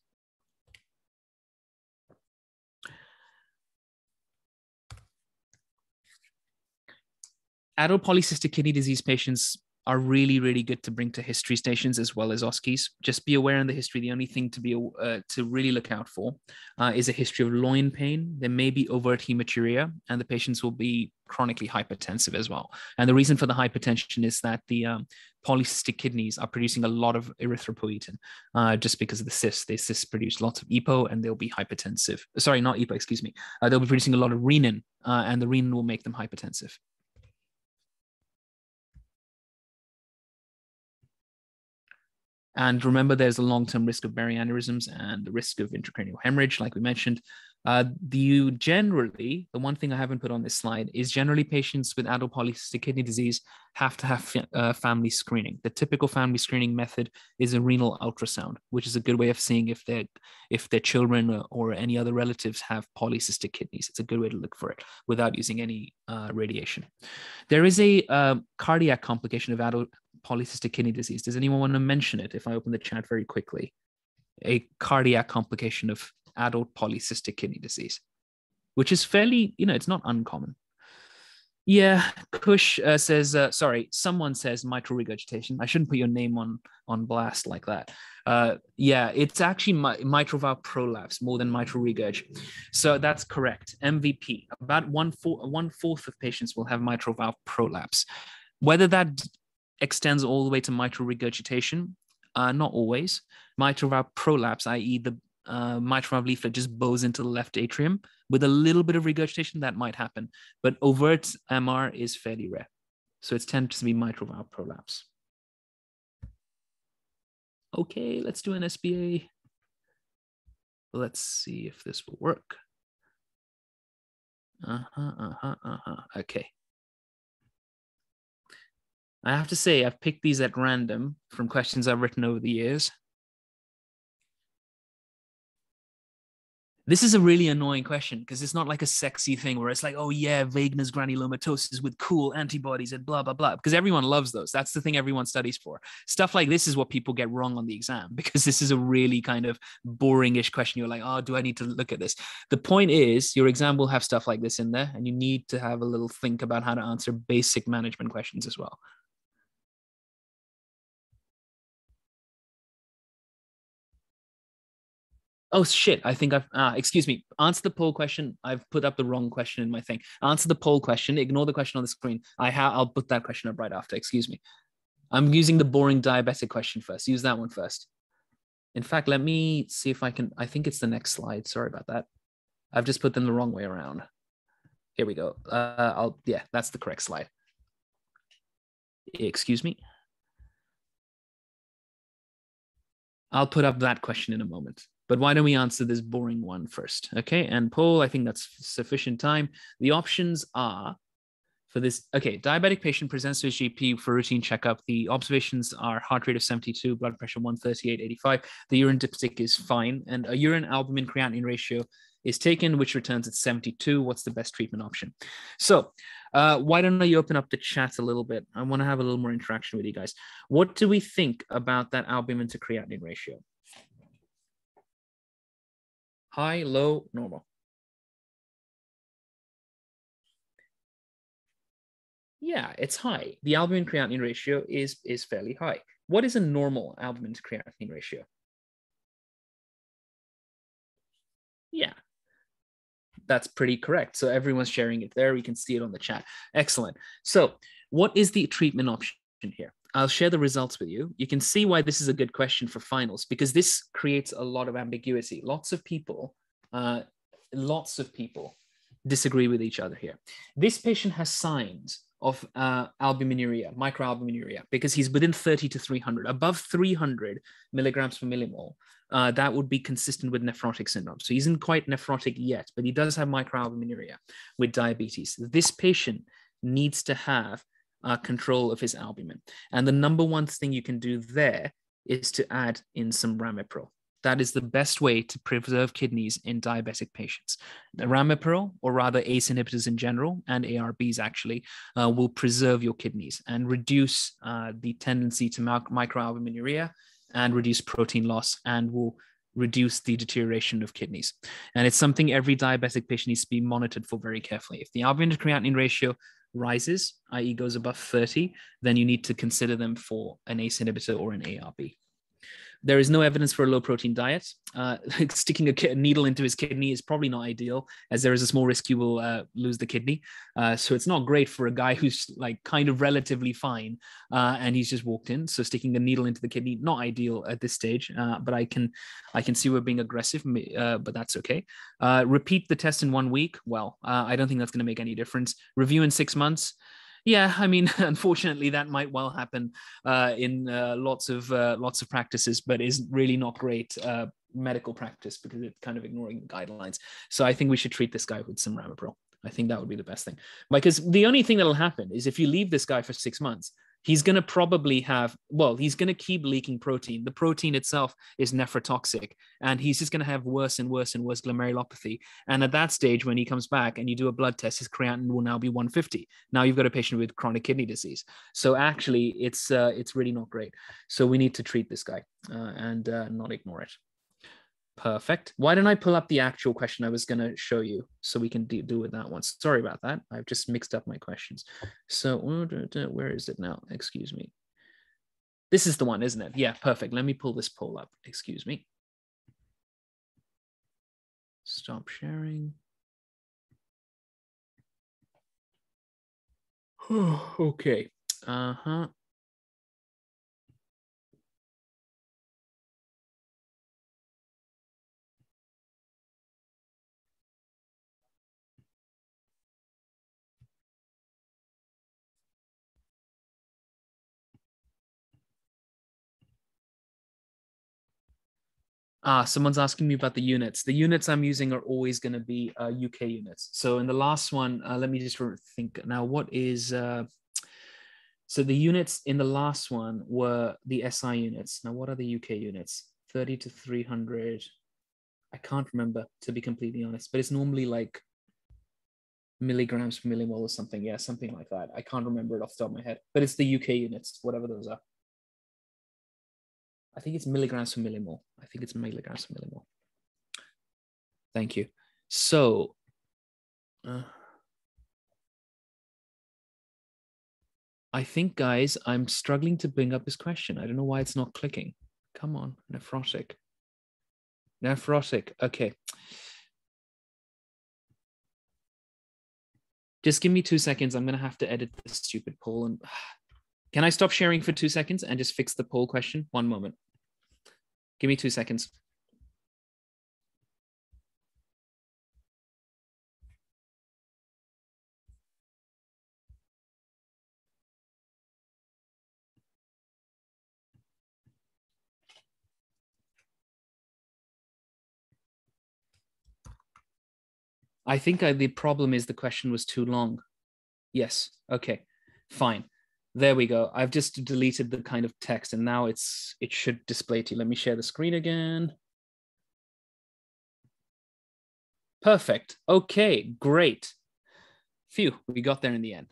adult polycystic kidney disease patients are really, really good to bring to history stations as well as OSCEs. Just be aware in the history, the only thing to be uh, to really look out for uh, is a history of loin pain. There may be overt hematuria, and the patients will be chronically hypertensive as well. And the reason for the hypertension is that the um, polycystic kidneys are producing a lot of erythropoietin uh, just because of the cysts. The cysts produce lots of EPO, and they'll be hypertensive. Sorry, not EPO, excuse me. Uh, they'll be producing a lot of renin, uh, and the renin will make them hypertensive. And remember, there's a long term risk of Berry aneurysms and the risk of intracranial hemorrhage, like we mentioned. Uh, the generally, the one thing I haven't put on this slide is generally patients with adult polycystic kidney disease have to have uh, family screening. The typical family screening method is a renal ultrasound, which is a good way of seeing if their if their children or any other relatives have polycystic kidneys. It's a good way to look for it without using any uh, radiation. There is a uh, cardiac complication of adult polycystic kidney disease. Does anyone want to mention it if I open the chat very quickly? A cardiac complication of adult polycystic kidney disease, which is fairly, you know, it's not uncommon. Yeah, Kush uh, says, uh, sorry, someone says mitral regurgitation. I shouldn't put your name on on blast like that. Uh, yeah, it's actually mi- mitral valve prolapse more than mitral regurg. So that's correct. MVP. About one, four, one fourth of patients will have mitral valve prolapse. Whether that extends all the way to mitral regurgitation, uh, not always. Mitral valve prolapse, i.e., the uh, mitral valve leaflet just bows into the left atrium with a little bit of regurgitation, that might happen. But overt MR is fairly rare. So it tends to be mitral valve prolapse. Okay, let's do an SBA. Let's see if this will work. Uh-huh, uh-huh, uh-huh. Okay. I have to say, I've picked these at random from questions I've written over the years. This is a really annoying question because it's not like a sexy thing where it's like, oh yeah, Wegener's granulomatosis with cool antibodies and blah blah blah. Because everyone loves those. That's the thing everyone studies for. Stuff like this is what people get wrong on the exam because this is a really kind of boringish question. You're like, oh, do I need to look at this? The point is, your exam will have stuff like this in there, and you need to have a little think about how to answer basic management questions as well. Oh shit! I think I've. Uh, excuse me. Answer the poll question. I've put up the wrong question in my thing. Answer the poll question. Ignore the question on the screen. I have. I'll put that question up right after. Excuse me. I'm using the boring diabetic question first. Use that one first. In fact, let me see if I can. I think it's the next slide. Sorry about that. I've just put them the wrong way around. Here we go. Uh, I'll. Yeah, that's the correct slide. Excuse me. I'll put up that question in a moment. But why don't we answer this boring one first? Okay. And Paul, I think that's sufficient time. The options are for this. Okay. Diabetic patient presents to his GP for routine checkup. The observations are heart rate of 72, blood pressure 138, 85. The urine dipstick is fine. And a urine albumin creatinine ratio is taken, which returns at 72. What's the best treatment option? So, uh, why don't I open up the chat a little bit? I want to have a little more interaction with you guys. What do we think about that albumin to creatinine ratio? High, low, normal. Yeah, it's high. The albumin creatinine ratio is, is fairly high. What is a normal albumin to creatinine ratio? Yeah, that's pretty correct. So everyone's sharing it there. We can see it on the chat. Excellent. So what is the treatment option here? I'll share the results with you. You can see why this is a good question for finals because this creates a lot of ambiguity. Lots of people, uh, lots of people disagree with each other here. This patient has signs of uh, albuminuria, microalbuminuria, because he's within 30 to 300, above 300 milligrams per millimole. Uh, that would be consistent with nephrotic syndrome. So he isn't quite nephrotic yet, but he does have microalbuminuria with diabetes. This patient needs to have uh, control of his albumin. And the number one thing you can do there is to add in some ramipril. That is the best way to preserve kidneys in diabetic patients. The ramipril, or rather ACE inhibitors in general, and ARBs actually, uh, will preserve your kidneys and reduce uh, the tendency to microalbuminuria and reduce protein loss and will reduce the deterioration of kidneys. And it's something every diabetic patient needs to be monitored for very carefully. If the albumin to creatinine ratio rises, i.e., goes above 30, then you need to consider them for an ACE inhibitor or an ARB. There is no evidence for a low protein diet. Uh, sticking a, needle into his kidney is probably not ideal, as there is a small risk you will uh, lose the kidney. Uh, so it's not great for a guy who's like kind of relatively fine, uh, and he's just walked in. So sticking a needle into the kidney not ideal at this stage. Uh, but I can I can see we're being aggressive, uh, but that's okay. repeat the test in one week. Well, I don't think that's going to make any difference. Review in six months yeah, I mean, unfortunately, that might well happen uh, in uh, lots of uh, lots of practices, but is really not great uh, medical practice because it's kind of ignoring the guidelines. So I think we should treat this guy with some ramipril. I think that would be the best thing, because the only thing that'll happen is if you leave this guy for six months, he's going to probably have well he's going to keep leaking protein. The protein itself is nephrotoxic and he's just going to have worse and worse and worse glomerulopathy. And at that stage when he comes back and you do a blood test his creatinine will now be 150 now you've got a patient with chronic kidney disease. So actually it's uh, it's really not great. So we need to treat this guy uh, and uh, not ignore it Perfect. Why don't I pull up the actual question I was going to show you so we can do, do with that one? Sorry about that. I've just mixed up my questions. So where is it now? Excuse me. This is the one, isn't it? Yeah, perfect. Let me pull this poll up. Excuse me. Stop sharing. okay. Uh-huh. Ah, someone's asking me about the units. The units I'm using are always going to be uh, UK units. So in the last one, uh, let me just think now. What is uh, so the units in the last one were the SI units. Now what are the UK units? Thirty to three hundred. I can't remember to be completely honest, but it's normally like milligrams per millimole or something. Yeah, something like that. I can't remember it off the top of my head, but it's the UK units, whatever those are. I think it's milligrams per millimole. I think it's milligrams per millimole. Thank you. So, uh, I think, guys, I'm struggling to bring up this question. I don't know why it's not clicking. Come on, nephrotic. Nephrotic. Okay. Just give me two seconds. I'm going to have to edit this stupid poll and Can I stop sharing for two seconds and just fix the poll question? One moment. Give me two seconds. I think I, the problem is the question was too long. Yes. Okay. Fine. There we go. I've just deleted the kind of text and now it's it should display to you. Let me share the screen again. Perfect. Okay, great. Phew, we got there in the end.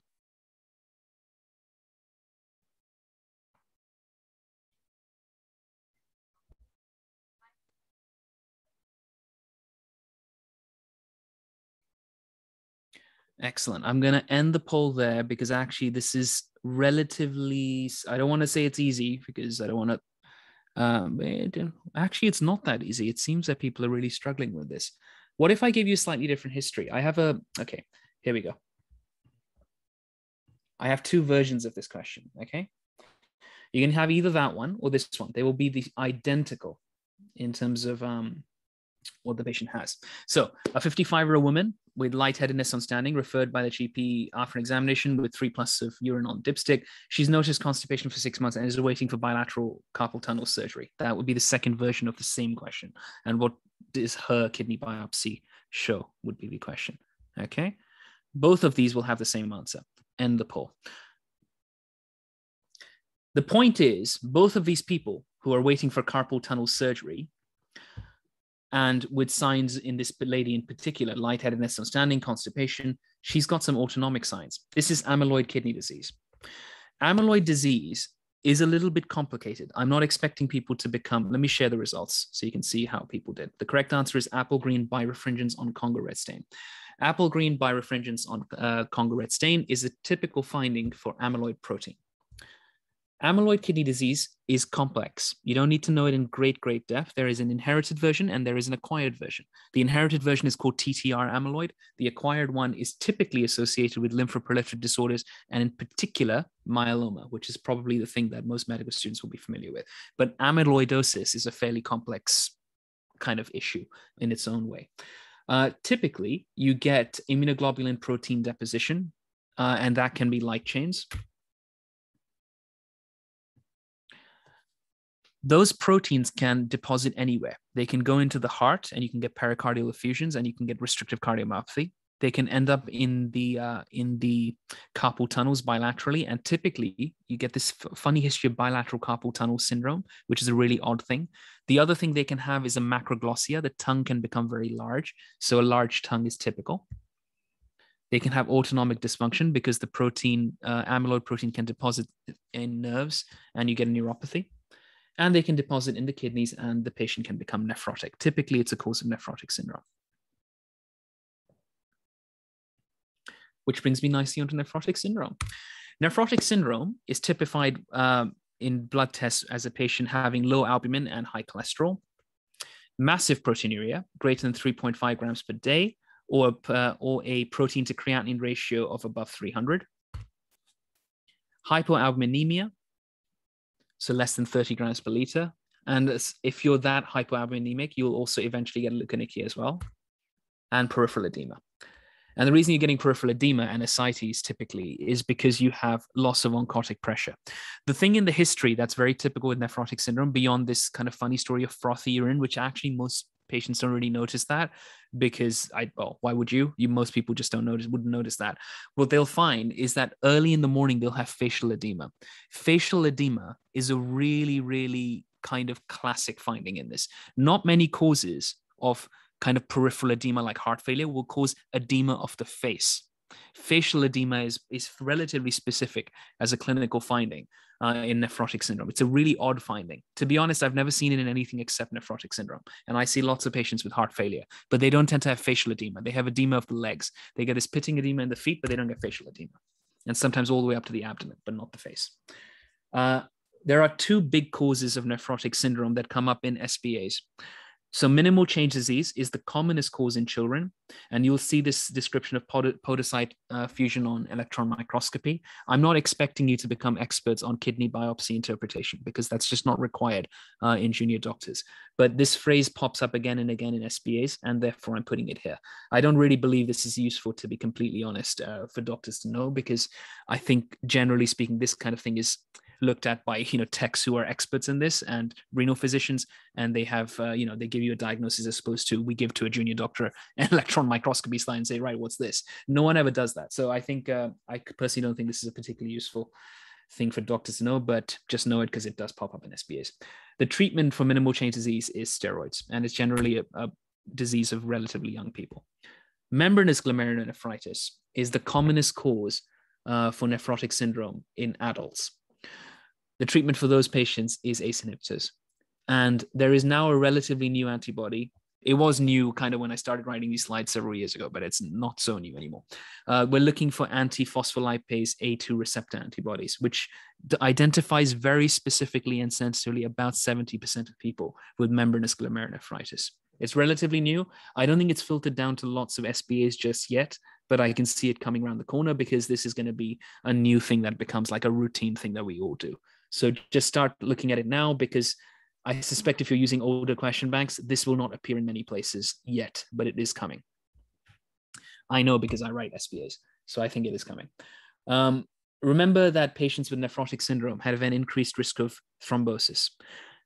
Excellent. I'm going to end the poll there because actually this is relatively, I don't want to say it's easy because I don't want to, um, actually, it's not that easy. It seems that people are really struggling with this. What if I give you a slightly different history? I have a, okay, here we go. I have two versions of this question, okay? You can have either that one or this one. They will be the identical in terms of um, what the patient has. So a 55 year old woman with lightheadedness on standing, referred by the GP after an examination with three plus of urine on dipstick. She's noticed constipation for six months and is waiting for bilateral carpal tunnel surgery. That would be the second version of the same question. And what does her kidney biopsy show would be the question. Okay. Both of these will have the same answer. End the poll. The point is, both of these people who are waiting for carpal tunnel surgery and with signs in this lady in particular, lightheadedness, standing, constipation, she's got some autonomic signs. This is amyloid kidney disease. Amyloid disease is a little bit complicated. I'm not expecting people to become, let me share the results so you can see how people did. The correct answer is apple green birefringence on Congo red stain. Apple green birefringence on uh, Congo red stain is a typical finding for amyloid protein. Amyloid kidney disease is complex. You don't need to know it in great, great depth. There is an inherited version and there is an acquired version. The inherited version is called TTR amyloid. The acquired one is typically associated with lymphoproliferative disorders and, in particular, myeloma, which is probably the thing that most medical students will be familiar with. But amyloidosis is a fairly complex kind of issue in its own way. Uh, typically, you get immunoglobulin protein deposition, uh, and that can be light chains. Those proteins can deposit anywhere. They can go into the heart and you can get pericardial effusions and you can get restrictive cardiomyopathy. They can end up in the uh, in the carpal tunnels bilaterally, and typically you get this f- funny history of bilateral carpal tunnel syndrome, which is a really odd thing. The other thing they can have is a macroglossia. The tongue can become very large, so a large tongue is typical. They can have autonomic dysfunction because the protein, uh, amyloid protein, can deposit in nerves, and you get a neuropathy and they can deposit in the kidneys and the patient can become nephrotic. Typically, it's a cause of nephrotic syndrome. Which brings me nicely onto nephrotic syndrome. Nephrotic syndrome is typified um, in blood tests as a patient having low albumin and high cholesterol, massive proteinuria, greater than 3.5 grams per day, or, uh, or a protein to creatinine ratio of above 300, hypoalbuminemia, so less than 30 grams per liter. And if you're that hypoalbuminemic, you'll also eventually get leukonychia as well, and peripheral edema. And the reason you're getting peripheral edema and ascites typically is because you have loss of oncotic pressure. The thing in the history that's very typical with nephrotic syndrome, beyond this kind of funny story of frothy urine, which actually most patients don't really notice that because I well, why would you? You most people just don't notice, wouldn't notice that. What they'll find is that early in the morning they'll have facial edema. Facial edema is a really, really kind of classic finding in this. Not many causes of kind of peripheral edema like heart failure will cause edema of the face. Facial edema is, is relatively specific as a clinical finding uh, in nephrotic syndrome. It's a really odd finding. To be honest, I've never seen it in anything except nephrotic syndrome. And I see lots of patients with heart failure, but they don't tend to have facial edema. They have edema of the legs. They get this pitting edema in the feet, but they don't get facial edema. And sometimes all the way up to the abdomen, but not the face. Uh, there are two big causes of nephrotic syndrome that come up in SBAs. So minimal change disease is the commonest cause in children. And you'll see this description of podocyte uh, fusion on electron microscopy. I'm not expecting you to become experts on kidney biopsy interpretation because that's just not required uh, in junior doctors. But this phrase pops up again and again in SBAs, and therefore I'm putting it here. I don't really believe this is useful, to be completely honest, uh, for doctors to know because I think generally speaking, this kind of thing is looked at by you know techs who are experts in this and renal physicians and they have uh, you know they give you a diagnosis as opposed to we give to a junior doctor an electron microscopy slide and say right what's this no one ever does that. So i think uh, i personally don't think this is a particularly useful thing for doctors to know but just know it because it does pop up in sbas the treatment for minimal change disease is steroids and it's generally a, a disease of relatively young people. Membranous glomerulonephritis is the commonest cause uh, for nephrotic syndrome in adults the treatment for those patients is ACE inhibitors. And there is now a relatively new antibody. It was new kind of when I started writing these slides several years ago, but it's not so new anymore. Uh, we're looking for anti phospholipase A2 receptor antibodies, which identifies very specifically and sensitively about 70% of people with membranous glomerulonephritis. It's relatively new. I don't think it's filtered down to lots of SBAs just yet, but I can see it coming around the corner because this is going to be a new thing that becomes like a routine thing that we all do. So just start looking at it now because I suspect if you're using older question banks, this will not appear in many places yet, but it is coming. I know because I write SBAs, so I think it is coming. Um, remember that patients with nephrotic syndrome have an increased risk of thrombosis.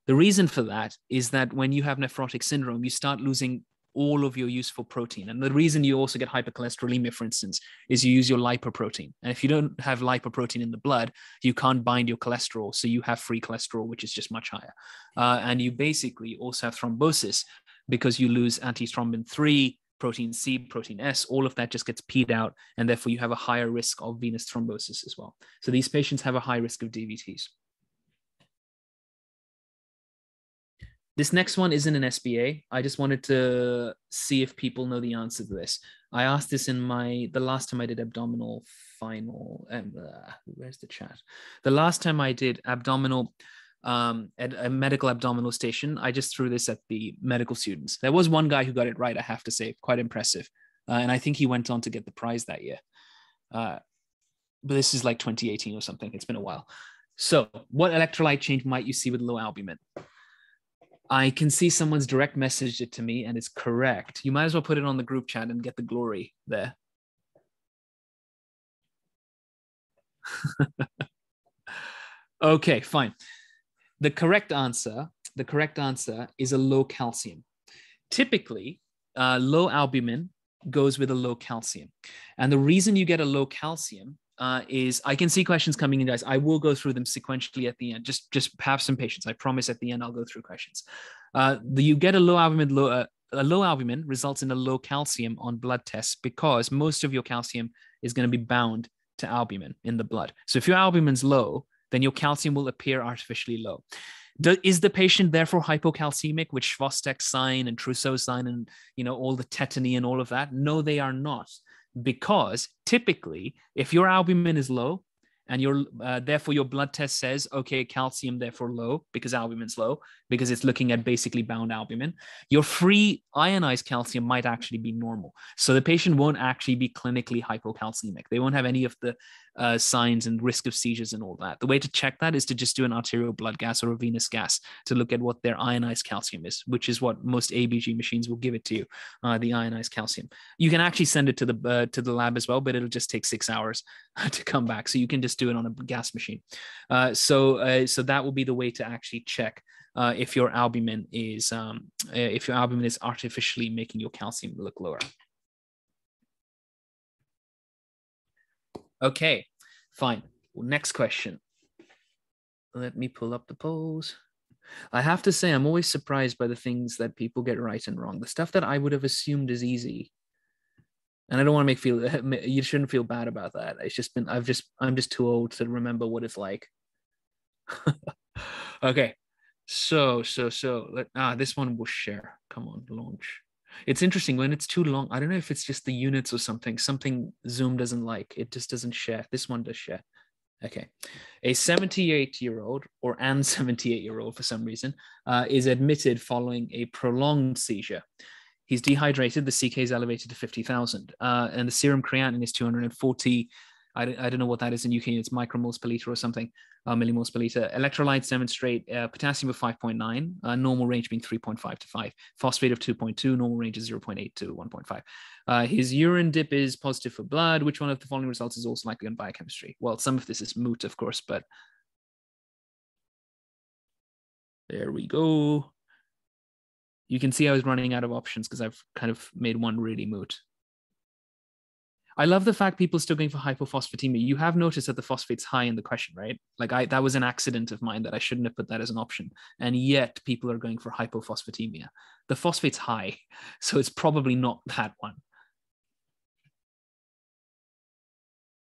The reason for that is that when you have nephrotic syndrome, you start losing all of your useful protein. And the reason you also get hypercholesterolemia, for instance, is you use your lipoprotein. And if you don't have lipoprotein in the blood, you can't bind your cholesterol. So you have free cholesterol, which is just much higher. Uh, and you basically also have thrombosis because you lose antithrombin 3, protein C, protein S, all of that just gets peed out. And therefore, you have a higher risk of venous thrombosis as well. So these patients have a high risk of DVTs. This next one isn't an SBA. I just wanted to see if people know the answer to this. I asked this in my the last time I did abdominal final. Um, uh, where's the chat? The last time I did abdominal um, at a medical abdominal station, I just threw this at the medical students. There was one guy who got it right. I have to say, quite impressive, uh, and I think he went on to get the prize that year. Uh, but this is like 2018 or something. It's been a while. So, what electrolyte change might you see with low albumin? I can see someone's direct messaged it to me and it's correct. You might as well put it on the group chat and get the glory there. okay, fine. The correct answer, the correct answer is a low calcium. Typically, uh, low albumin goes with a low calcium. And the reason you get a low calcium uh, is I can see questions coming in, guys. I will go through them sequentially at the end. Just just have some patience. I promise. At the end, I'll go through questions. Uh, the, you get a low albumin. Low, uh, a low albumin results in a low calcium on blood tests because most of your calcium is going to be bound to albumin in the blood. So if your albumin's low, then your calcium will appear artificially low. Do, is the patient therefore hypocalcemic with Chvostek sign and Trousseau sign and you know all the tetany and all of that? No, they are not, because typically, if your albumin is low, and your uh, therefore your blood test says okay calcium therefore low because albumin's low because it's looking at basically bound albumin your free ionized calcium might actually be normal. So the patient won't actually be clinically hypocalcemic. They won't have any of the uh, signs and risk of seizures and all that. The way to check that is to just do an arterial blood gas or a venous gas to look at what their ionized calcium is, which is what most ABG machines will give it to you, uh, the ionized calcium. You can actually send it to the uh, to the lab as well, but it'll just take six hours to come back. So you can just do it on a gas machine. Uh, so uh, so that will be the way to actually check. Uh, if your albumin is um, if your albumin is artificially making your calcium look lower. Okay, fine. Well, next question. Let me pull up the polls. I have to say, I'm always surprised by the things that people get right and wrong. The stuff that I would have assumed is easy. And I don't want to make feel you shouldn't feel bad about that. It's just been I've just I'm just too old to remember what it's like. okay. So so so let ah this one will share. Come on, launch. It's interesting when it's too long. I don't know if it's just the units or something. Something Zoom doesn't like. It just doesn't share. This one does share. Okay. A 78 year old or an 78 year old for some reason uh, is admitted following a prolonged seizure. He's dehydrated. The CK is elevated to 50,000 uh, and the serum creatinine is 240 I, I don't know what that is in UK. It's micromoles per liter or something, uh, millimoles per liter. Electrolytes demonstrate uh, potassium of 5.9, uh, normal range being 3.5 to 5, phosphate of 2.2, normal range is 0.8 to 1.5. Uh, his urine dip is positive for blood. Which one of the following results is also likely on biochemistry? Well, some of this is moot, of course, but there we go. You can see I was running out of options because I've kind of made one really moot. I love the fact people still going for hypophosphatemia. You have noticed that the phosphate's high in the question, right? Like I that was an accident of mine that I shouldn't have put that as an option. And yet people are going for hypophosphatemia. The phosphate's high, so it's probably not that one.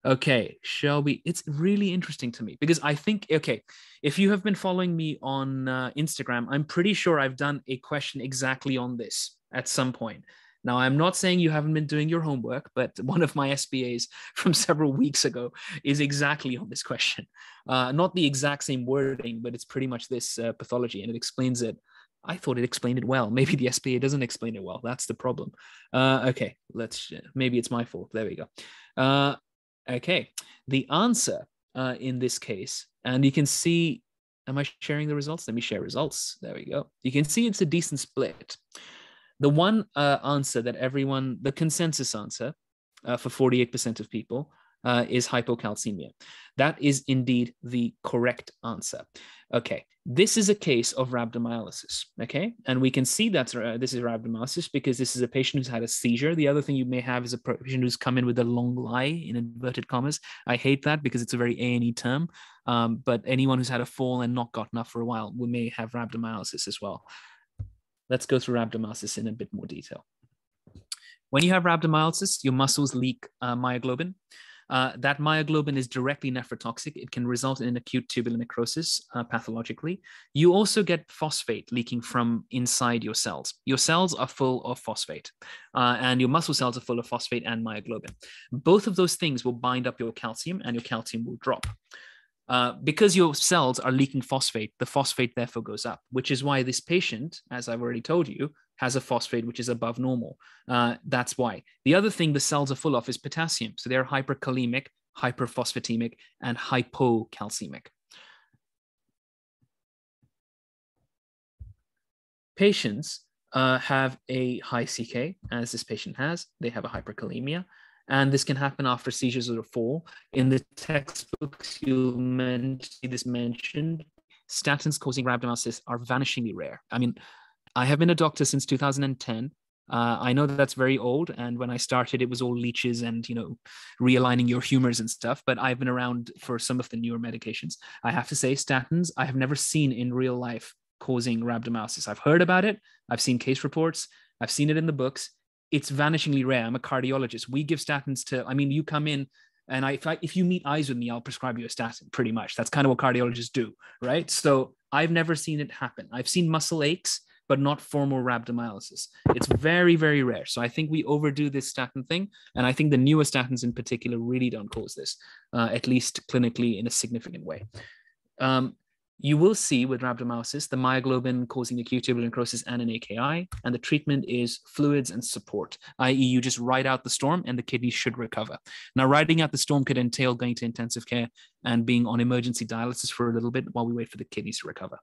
Okay, Shelby, it's really interesting to me because I think, okay, if you have been following me on uh, Instagram, I'm pretty sure I've done a question exactly on this at some point. Now, I'm not saying you haven't been doing your homework, but one of my SBAs from several weeks ago is exactly on this question. Uh, not the exact same wording, but it's pretty much this uh, pathology, and it explains it. I thought it explained it well. Maybe the SBA doesn't explain it well. That's the problem. Uh, okay, let's. Maybe it's my fault. There we go. Uh, okay, the answer uh, in this case, and you can see. Am I sharing the results? Let me share results. There we go. You can see it's a decent split the one uh, answer that everyone, the consensus answer uh, for 48% of people uh, is hypocalcemia. That is indeed the correct answer. Okay, this is a case of rhabdomyolysis. Okay, and we can see that uh, this is rhabdomyolysis because this is a patient who's had a seizure. The other thing you may have is a patient who's come in with a long lie in inverted commas. I hate that because it's a very A and E term. Um, but anyone who's had a fall and not gotten up for a while, we may have rhabdomyolysis as well. Let's go through rhabdomyolysis in a bit more detail. When you have rhabdomyolysis, your muscles leak uh, myoglobin. Uh, that myoglobin is directly nephrotoxic. It can result in acute tubular necrosis uh, pathologically. You also get phosphate leaking from inside your cells. Your cells are full of phosphate, uh, and your muscle cells are full of phosphate and myoglobin. Both of those things will bind up your calcium, and your calcium will drop. Uh, because your cells are leaking phosphate, the phosphate therefore goes up, which is why this patient, as I've already told you, has a phosphate which is above normal. Uh, that's why. The other thing the cells are full of is potassium. So they're hyperkalemic, hyperphosphatemic, and hypocalcemic. Patients uh, have a high CK, as this patient has. They have a hyperkalemia and this can happen after seizures or fall. In the textbooks, you'll see this mentioned. Statins causing rhabdomyolysis are vanishingly rare. I mean, I have been a doctor since 2010. Uh, I know that that's very old, and when I started, it was all leeches and you know realigning your humors and stuff. But I've been around for some of the newer medications. I have to say, statins I have never seen in real life causing rhabdomyolysis. I've heard about it. I've seen case reports. I've seen it in the books it's vanishingly rare. I'm a cardiologist. We give statins to, I mean, you come in and I, if, I, if you meet eyes with me, I'll prescribe you a statin pretty much. That's kind of what cardiologists do, right? So I've never seen it happen. I've seen muscle aches, but not formal rhabdomyolysis. It's very, very rare. So I think we overdo this statin thing. And I think the newer statins in particular really don't cause this, uh, at least clinically in a significant way. Um, you will see with rhabdomyolysis the myoglobin causing acute tubular necrosis and an AKI, and the treatment is fluids and support, i.e., you just ride out the storm and the kidney should recover. Now, riding out the storm could entail going to intensive care and being on emergency dialysis for a little bit while we wait for the kidneys to recover.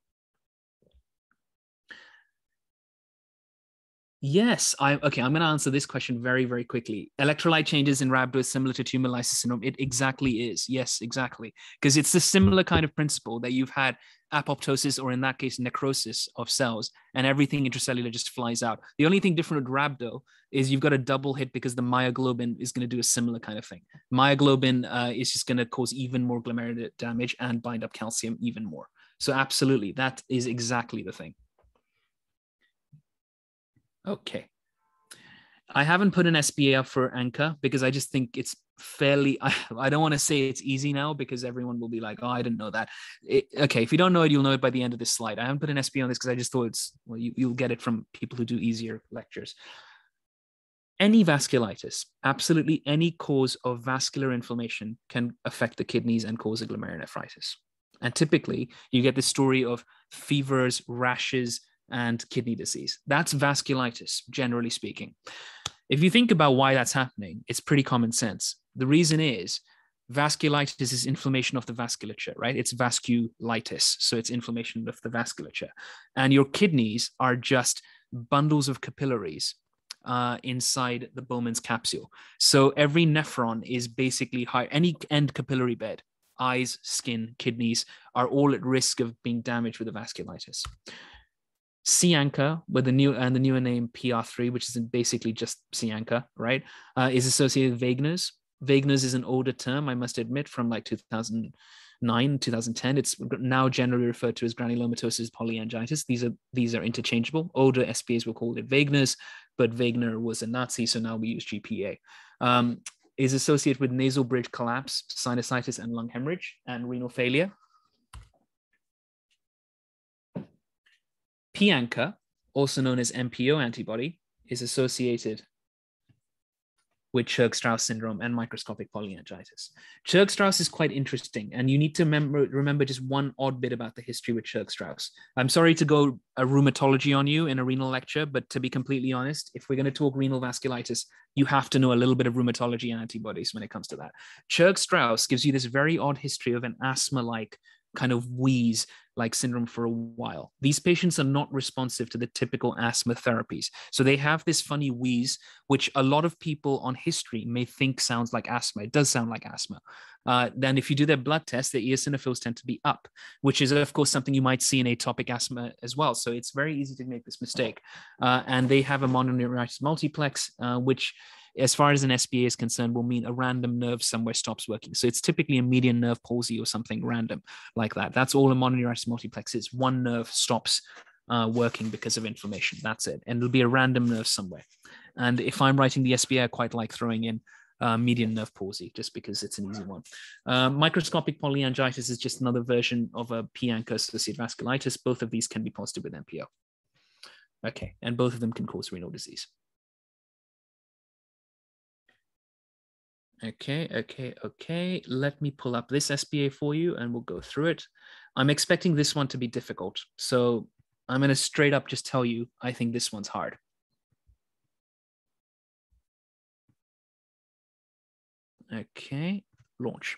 Yes, I okay. I'm going to answer this question very, very quickly. Electrolyte changes in rhabdo is similar to tumor syndrome. It exactly is. Yes, exactly, because it's a similar kind of principle that you've had apoptosis or in that case necrosis of cells, and everything intracellular just flies out. The only thing different with rhabdo is you've got a double hit because the myoglobin is going to do a similar kind of thing. Myoglobin uh, is just going to cause even more glomerular damage and bind up calcium even more. So absolutely, that is exactly the thing. Okay. I haven't put an SBA up for ANCA because I just think it's fairly. I, I don't want to say it's easy now because everyone will be like, "Oh, I didn't know that." It, okay, if you don't know it, you'll know it by the end of this slide. I haven't put an SBA on this because I just thought it's well, you, you'll get it from people who do easier lectures. Any vasculitis, absolutely any cause of vascular inflammation can affect the kidneys and cause a glomerulonephritis. And typically, you get the story of fevers, rashes, and kidney disease. That's vasculitis, generally speaking. If you think about why that's happening, it's pretty common sense. The reason is vasculitis is inflammation of the vasculature, right? It's vasculitis. So it's inflammation of the vasculature. And your kidneys are just bundles of capillaries uh, inside the Bowman's capsule. So every nephron is basically high, any end capillary bed, eyes, skin, kidneys are all at risk of being damaged with the vasculitis. C-ANCA with the new and the newer name PR3, which is basically just C-ANCA, right, uh, is associated with Wegener's. Wegener's is an older term, I must admit, from like 2009, 2010. It's now generally referred to as granulomatosis polyangiitis. These are these are interchangeable. Older SBAs were called it Wegener's, but Wegener was a Nazi, so now we use GPA. Um, is associated with nasal bridge collapse, sinusitis, and lung hemorrhage, and renal failure. P-ANCA, also known as MPO antibody, is associated with Churg-Strauss syndrome and microscopic polyangiitis. Churg-Strauss is quite interesting, and you need to remember, remember just one odd bit about the history with Churg-Strauss. I'm sorry to go a rheumatology on you in a renal lecture, but to be completely honest, if we're going to talk renal vasculitis, you have to know a little bit of rheumatology and antibodies when it comes to that. Churg-Strauss gives you this very odd history of an asthma-like kind of wheeze like syndrome for a while. These patients are not responsive to the typical asthma therapies. So they have this funny wheeze, which a lot of people on history may think sounds like asthma. It does sound like asthma. Uh, then if you do their blood test, the eosinophils tend to be up, which is of course something you might see in atopic asthma as well. So it's very easy to make this mistake. Uh, and they have a mononeuritis multiplex, uh, which as far as an SBA is concerned, will mean a random nerve somewhere stops working. So it's typically a median nerve palsy or something random like that. That's all a mononeuritis multiplex is. One nerve stops uh, working because of inflammation. That's it. And it'll be a random nerve somewhere. And if I'm writing the SBA, I quite like throwing in uh, median nerve palsy just because it's an easy one. Uh, microscopic polyangiitis is just another version of a P-ANCA associated vasculitis. Both of these can be positive with MPO. Okay, and both of them can cause renal disease. Okay, okay, okay. Let me pull up this SBA for you and we'll go through it. I'm expecting this one to be difficult. So I'm going to straight up just tell you, I think this one's hard. Okay, launch.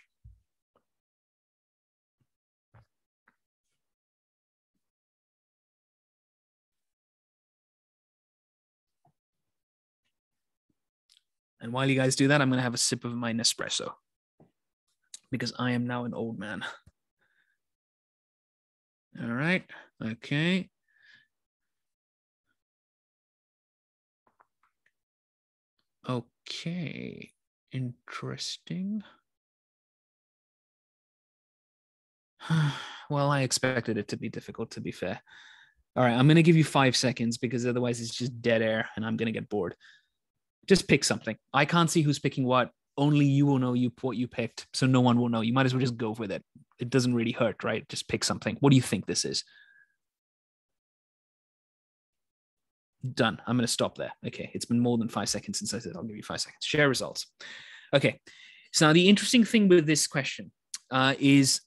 And while you guys do that, I'm going to have a sip of my Nespresso because I am now an old man. All right. Okay. Okay. Interesting. well, I expected it to be difficult, to be fair. All right, I'm going to give you five seconds because otherwise it's just dead air and I'm going to get bored just pick something. I can't see who's picking what. Only you will know you what you picked, so no one will know. You might as well just go with it. It doesn't really hurt, right? Just pick something. What do you think this is? Done. I'm going to stop there. Okay, it's been more than five seconds since I said I'll give you five seconds. Share results. Okay, so now the interesting thing with this question uh, is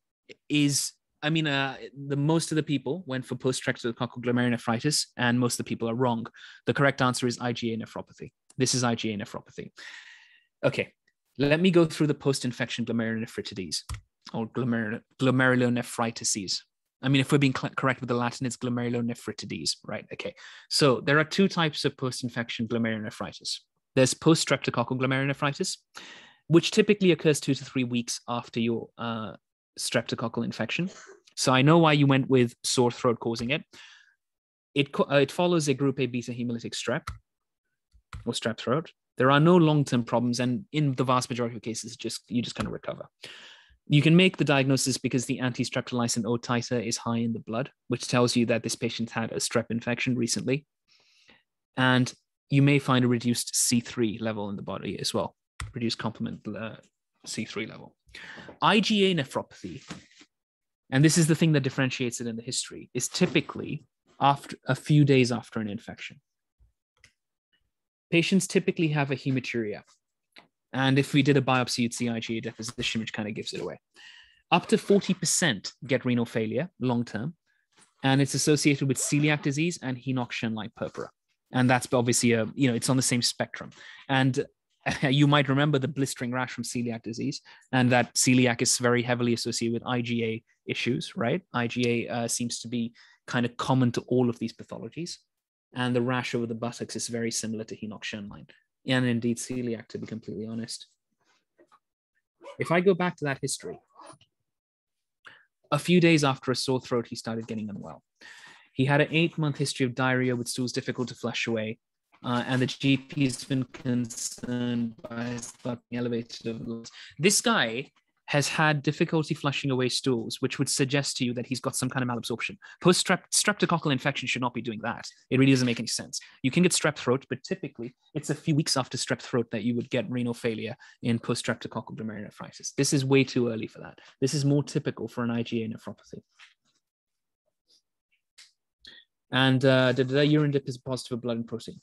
is I mean, uh, the most of the people went for post-traumatic glomerulonephritis, and most of the people are wrong. The correct answer is IgA nephropathy. This is IgA nephropathy. Okay, let me go through the post-infection glomerulonephritidis or glomerul- glomerulonephritis. I mean, if we're being correct with the Latin, it's glomerulonephritidis, right? Okay. So there are two types of post-infection glomerulonephritis. There's post-streptococcal glomerulonephritis, which typically occurs two to three weeks after your uh, streptococcal infection. So I know why you went with sore throat causing it. It, uh, it follows a group A beta hemolytic strep or strep throat. There are no long-term problems, and in the vast majority of cases, just you just kind of recover. You can make the diagnosis because the anti-streptolysin O titer is high in the blood, which tells you that this patient had a strep infection recently. And you may find a reduced C3 level in the body as well, reduced complement uh, C3 level. IgA nephropathy, and this is the thing that differentiates it in the history, is typically after a few days after an infection. Patients typically have a hematuria. And if we did a biopsy, you'd see IgA deposition, which kind of gives it away. Up to 40% get renal failure long term, and it's associated with celiac disease and Henoch-Schönlein purpura. And that's obviously a, you know, it's on the same spectrum. And you might remember the blistering rash from celiac disease, and that celiac is very heavily associated with IgA issues, right? IgA uh, seems to be kind of common to all of these pathologies. And the rash over the buttocks is very similar to Henoch-Schönlein, and indeed celiac, to be completely honest. If I go back to that history, a few days after a sore throat, he started getting unwell. He had an eight month history of diarrhea with stools difficult to flush away, uh, and the GP has been concerned by his elevated. This guy has had difficulty flushing away stools, which would suggest to you that he's got some kind of malabsorption. Post streptococcal infection should not be doing that. It really doesn't make any sense. You can get strep throat, but typically it's a few weeks after strep throat that you would get renal failure in post streptococcal glomerulonephritis. This is way too early for that. This is more typical for an IgA nephropathy. And uh, the, the urine dip is positive for blood and protein.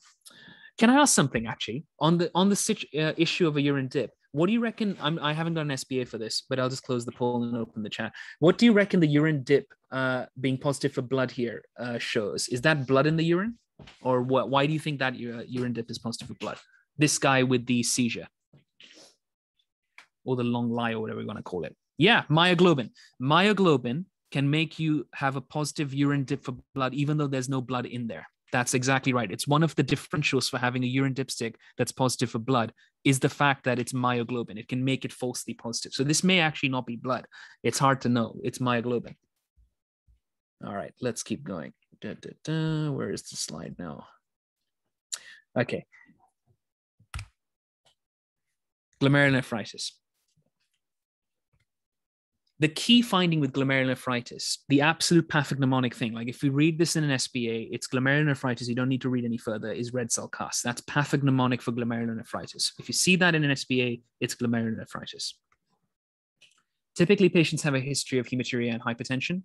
Can I ask something actually on the on the uh, issue of a urine dip? What do you reckon? I'm, I haven't done an SBA for this, but I'll just close the poll and open the chat. What do you reckon the urine dip uh, being positive for blood here uh, shows? Is that blood in the urine, or what? Why do you think that uh, urine dip is positive for blood? This guy with the seizure, or the long lie, or whatever we want to call it. Yeah, myoglobin. Myoglobin can make you have a positive urine dip for blood, even though there's no blood in there. That's exactly right. It's one of the differentials for having a urine dipstick that's positive for blood is the fact that it's myoglobin. It can make it falsely positive. So this may actually not be blood. It's hard to know. It's myoglobin. All right, let's keep going. Da, da, da. Where is the slide now? Okay. Glomerulonephritis the key finding with glomerulonephritis, the absolute pathognomonic thing, like if we read this in an SBA, it's glomerulonephritis, you don't need to read any further, is red cell casts. That's pathognomonic for glomerulonephritis. If you see that in an SBA, it's glomerulonephritis. Typically, patients have a history of hematuria and hypertension.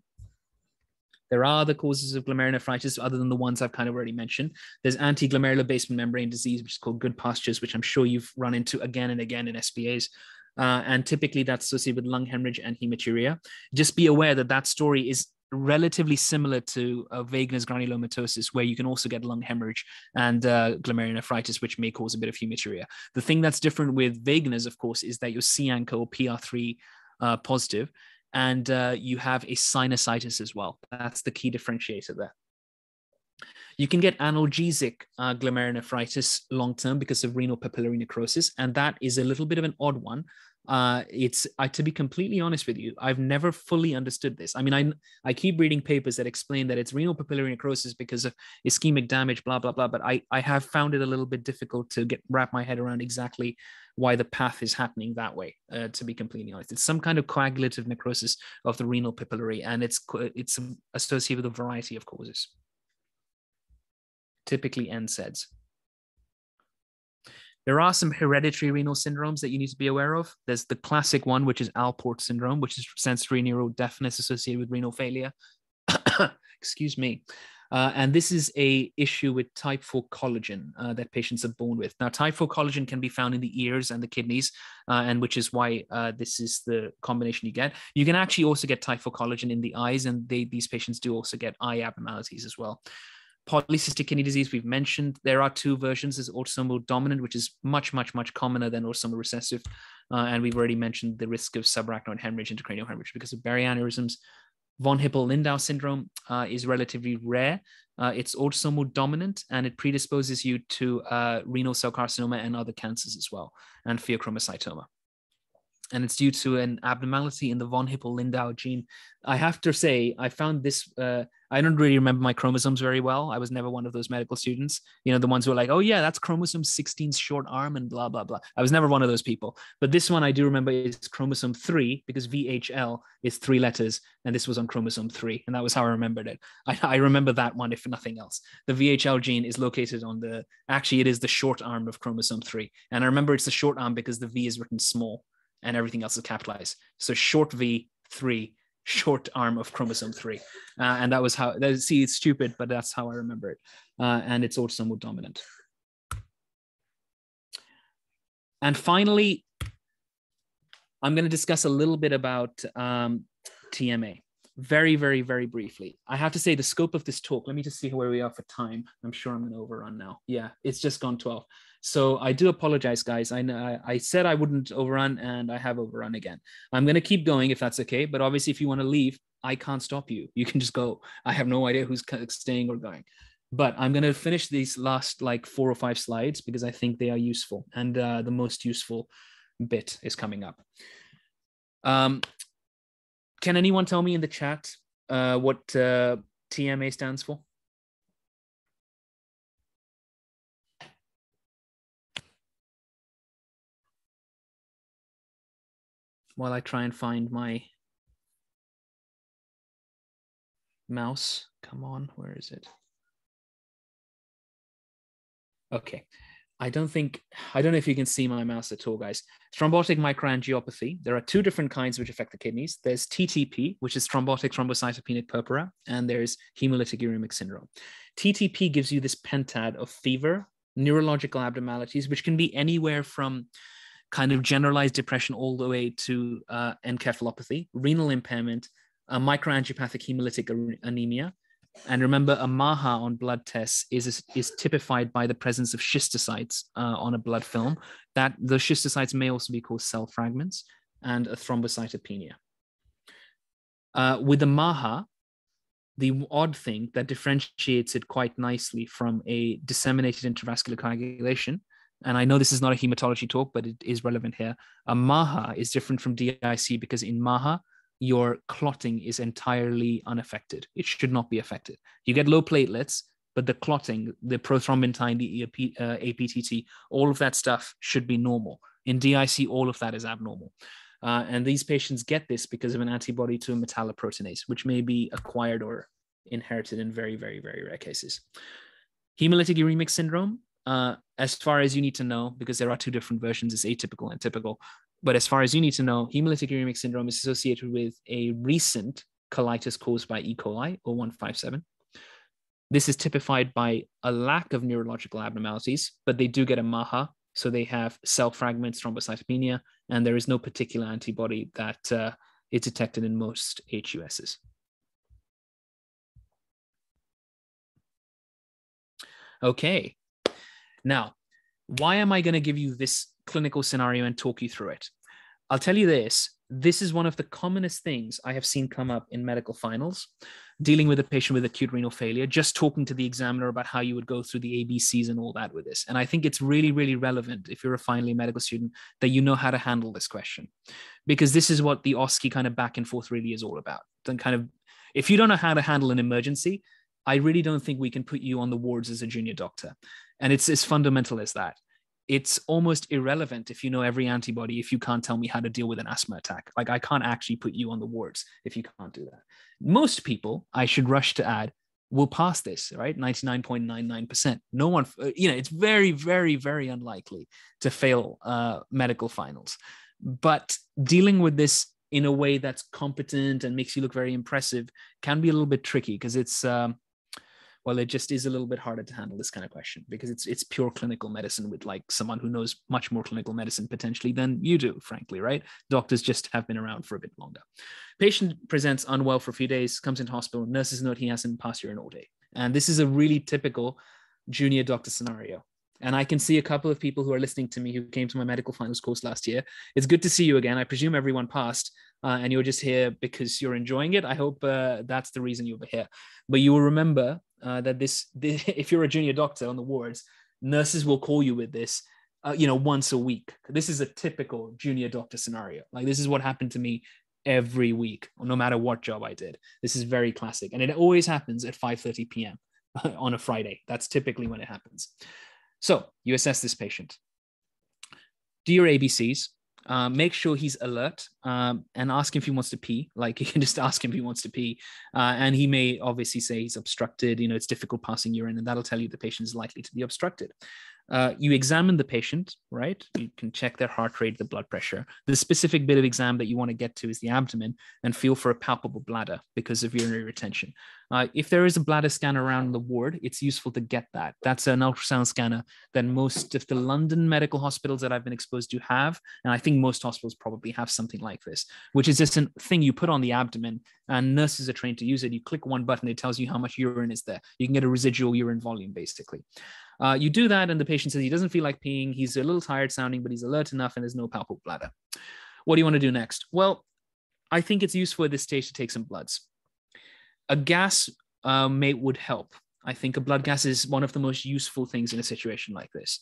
There are other causes of glomerulonephritis other than the ones I've kind of already mentioned. There's anti-glomerular basement membrane disease, which is called Goodpasture's, which I'm sure you've run into again and again in SBAs uh, and typically that's associated with lung hemorrhage and hematuria. Just be aware that that story is relatively similar to uh, granulomatosis, where you can also get lung hemorrhage and uh, glomerulonephritis, which may cause a bit of hematuria. The thing that's different with Wegener's, of course, is that your C-ANCA or PR3 uh, positive, and uh, you have a sinusitis as well. That's the key differentiator there. You can get analgesic uh, glomerulonephritis long term because of renal papillary necrosis, and that is a little bit of an odd one. Uh, it's to be completely honest with you, I've never fully understood this. I mean, I I keep reading papers that explain that it's renal papillary necrosis because of ischemic damage, blah blah blah. But I I have found it a little bit difficult to get wrap my head around exactly why the path is happening that way. Uh, to be completely honest, it's some kind of coagulative necrosis of the renal papillary, and it's it's associated with a variety of causes typically NSAIDs. There are some hereditary renal syndromes that you need to be aware of. There's the classic one, which is Alport syndrome, which is sensorineural deafness associated with renal failure. Excuse me. Uh, and this is a issue with type 4 collagen uh, that patients are born with. Now, type 4 collagen can be found in the ears and the kidneys, uh, and which is why uh, this is the combination you get. You can actually also get type 4 collagen in the eyes, and they, these patients do also get eye abnormalities as well. Polycystic kidney disease, we've mentioned. There are two versions. There's autosomal dominant, which is much, much, much commoner than autosomal recessive. Uh, and we've already mentioned the risk of subarachnoid hemorrhage, intracranial hemorrhage because of berry aneurysms. Von Hippel-Lindau syndrome uh, is relatively rare. Uh, it's autosomal dominant and it predisposes you to uh, renal cell carcinoma and other cancers as well, and pheochromocytoma and it's due to an abnormality in the von Hippel-Lindau gene. I have to say, I found this. Uh, I don't really remember my chromosomes very well. I was never one of those medical students, you know, the ones who are like, "Oh yeah, that's chromosome 16's short arm," and blah blah blah. I was never one of those people. But this one I do remember is chromosome three because VHL is three letters, and this was on chromosome three, and that was how I remembered it. I, I remember that one, if nothing else. The VHL gene is located on the. Actually, it is the short arm of chromosome three, and I remember it's the short arm because the V is written small and everything else is capitalized. So short V three, short arm of chromosome three, uh, and that was how. That, see, it's stupid, but that's how I remember it, uh, and it's autosomal dominant. And finally, I'm going to discuss a little bit about um, TMA. Very, very, very briefly. I have to say the scope of this talk. Let me just see where we are for time. I'm sure I'm going to overrun now. Yeah, it's just gone 12. So I do apologize, guys. I know I said I wouldn't overrun, and I have overrun again. I'm going to keep going if that's okay. But obviously, if you want to leave, I can't stop you. You can just go. I have no idea who's staying or going. But I'm going to finish these last like four or five slides because I think they are useful, and uh, the most useful bit is coming up. Um, can anyone tell me in the chat uh, what uh, TMA stands for? While I try and find my mouse. Come on, where is it? Okay. I don't think, I don't know if you can see my mouse at all, guys. Thrombotic microangiopathy. There are two different kinds which affect the kidneys. There's TTP, which is thrombotic thrombocytopenic purpura, and there's hemolytic uremic syndrome. TTP gives you this pentad of fever, neurological abnormalities, which can be anywhere from kind of generalized depression all the way to uh, encephalopathy, renal impairment, microangiopathic hemolytic anemia. And remember, a MAHA on blood tests is, is typified by the presence of schistocytes uh, on a blood film. That the schistocytes may also be called cell fragments and a thrombocytopenia. Uh, with the MAHA, the odd thing that differentiates it quite nicely from a disseminated intravascular coagulation and I know this is not a hematology talk, but it is relevant here. A MAHA is different from DIC because in MAHA, your clotting is entirely unaffected. It should not be affected. You get low platelets, but the clotting, the prothrombin time, the uh, APTT, all of that stuff should be normal. In DIC, all of that is abnormal. Uh, and these patients get this because of an antibody to a metalloproteinase, which may be acquired or inherited in very, very, very rare cases. Hemolytic uremic syndrome uh, as far as you need to know, because there are two different versions, it's atypical and typical. But as far as you need to know, hemolytic uremic syndrome is associated with a recent colitis caused by E. coli O157. This is typified by a lack of neurological abnormalities, but they do get a MAHA. So they have cell fragments, thrombocytopenia, and there is no particular antibody that uh, is detected in most HUSs. Okay, now, why am I going to give you this clinical scenario and talk you through it? I'll tell you this this is one of the commonest things I have seen come up in medical finals, dealing with a patient with acute renal failure, just talking to the examiner about how you would go through the ABCs and all that with this. And I think it's really, really relevant if you're a finally medical student that you know how to handle this question, because this is what the OSCE kind of back and forth really is all about. Then kind of, if you don't know how to handle an emergency, I really don't think we can put you on the wards as a junior doctor. And it's as fundamental as that. It's almost irrelevant if you know every antibody if you can't tell me how to deal with an asthma attack. Like I can't actually put you on the wards if you can't do that. Most people, I should rush to add, will pass this, right? 99.99%. No one, uh, you know, it's very, very, very unlikely to fail uh, medical finals. But dealing with this in a way that's competent and makes you look very impressive can be a little bit tricky because it's um, well, it just is a little bit harder to handle this kind of question because it's it's pure clinical medicine with like someone who knows much more clinical medicine potentially than you do, frankly, right? Doctors just have been around for a bit longer. Patient presents unwell for a few days, comes into hospital, nurses note he hasn't passed urine all day. And this is a really typical junior doctor scenario. And I can see a couple of people who are listening to me who came to my medical finals course last year. It's good to see you again. I presume everyone passed uh, and you're just here because you're enjoying it. I hope uh, that's the reason you're here. But you will remember uh, that this, this, if you're a junior doctor on the wards, nurses will call you with this, uh, you know, once a week. This is a typical junior doctor scenario. Like this is what happened to me every week, no matter what job I did. This is very classic, and it always happens at 5:30 p.m. on a Friday. That's typically when it happens. So you assess this patient. Do your ABCs. Uh, make sure he's alert um, and ask him if he wants to pee. Like you can just ask him if he wants to pee. Uh, and he may obviously say he's obstructed, you know, it's difficult passing urine, and that'll tell you the patient is likely to be obstructed. Uh, you examine the patient, right? You can check their heart rate, the blood pressure. The specific bit of exam that you want to get to is the abdomen and feel for a palpable bladder because of urinary retention. Uh, if there is a bladder scanner around the ward, it's useful to get that. That's an ultrasound scanner that most of the London medical hospitals that I've been exposed to have. And I think most hospitals probably have something like this, which is just a thing you put on the abdomen and nurses are trained to use it. You click one button, it tells you how much urine is there. You can get a residual urine volume basically. Uh, you do that, and the patient says he doesn't feel like peeing. He's a little tired sounding, but he's alert enough, and there's no palpable bladder. What do you want to do next? Well, I think it's useful at this stage to take some bloods. A gas uh, may would help. I think a blood gas is one of the most useful things in a situation like this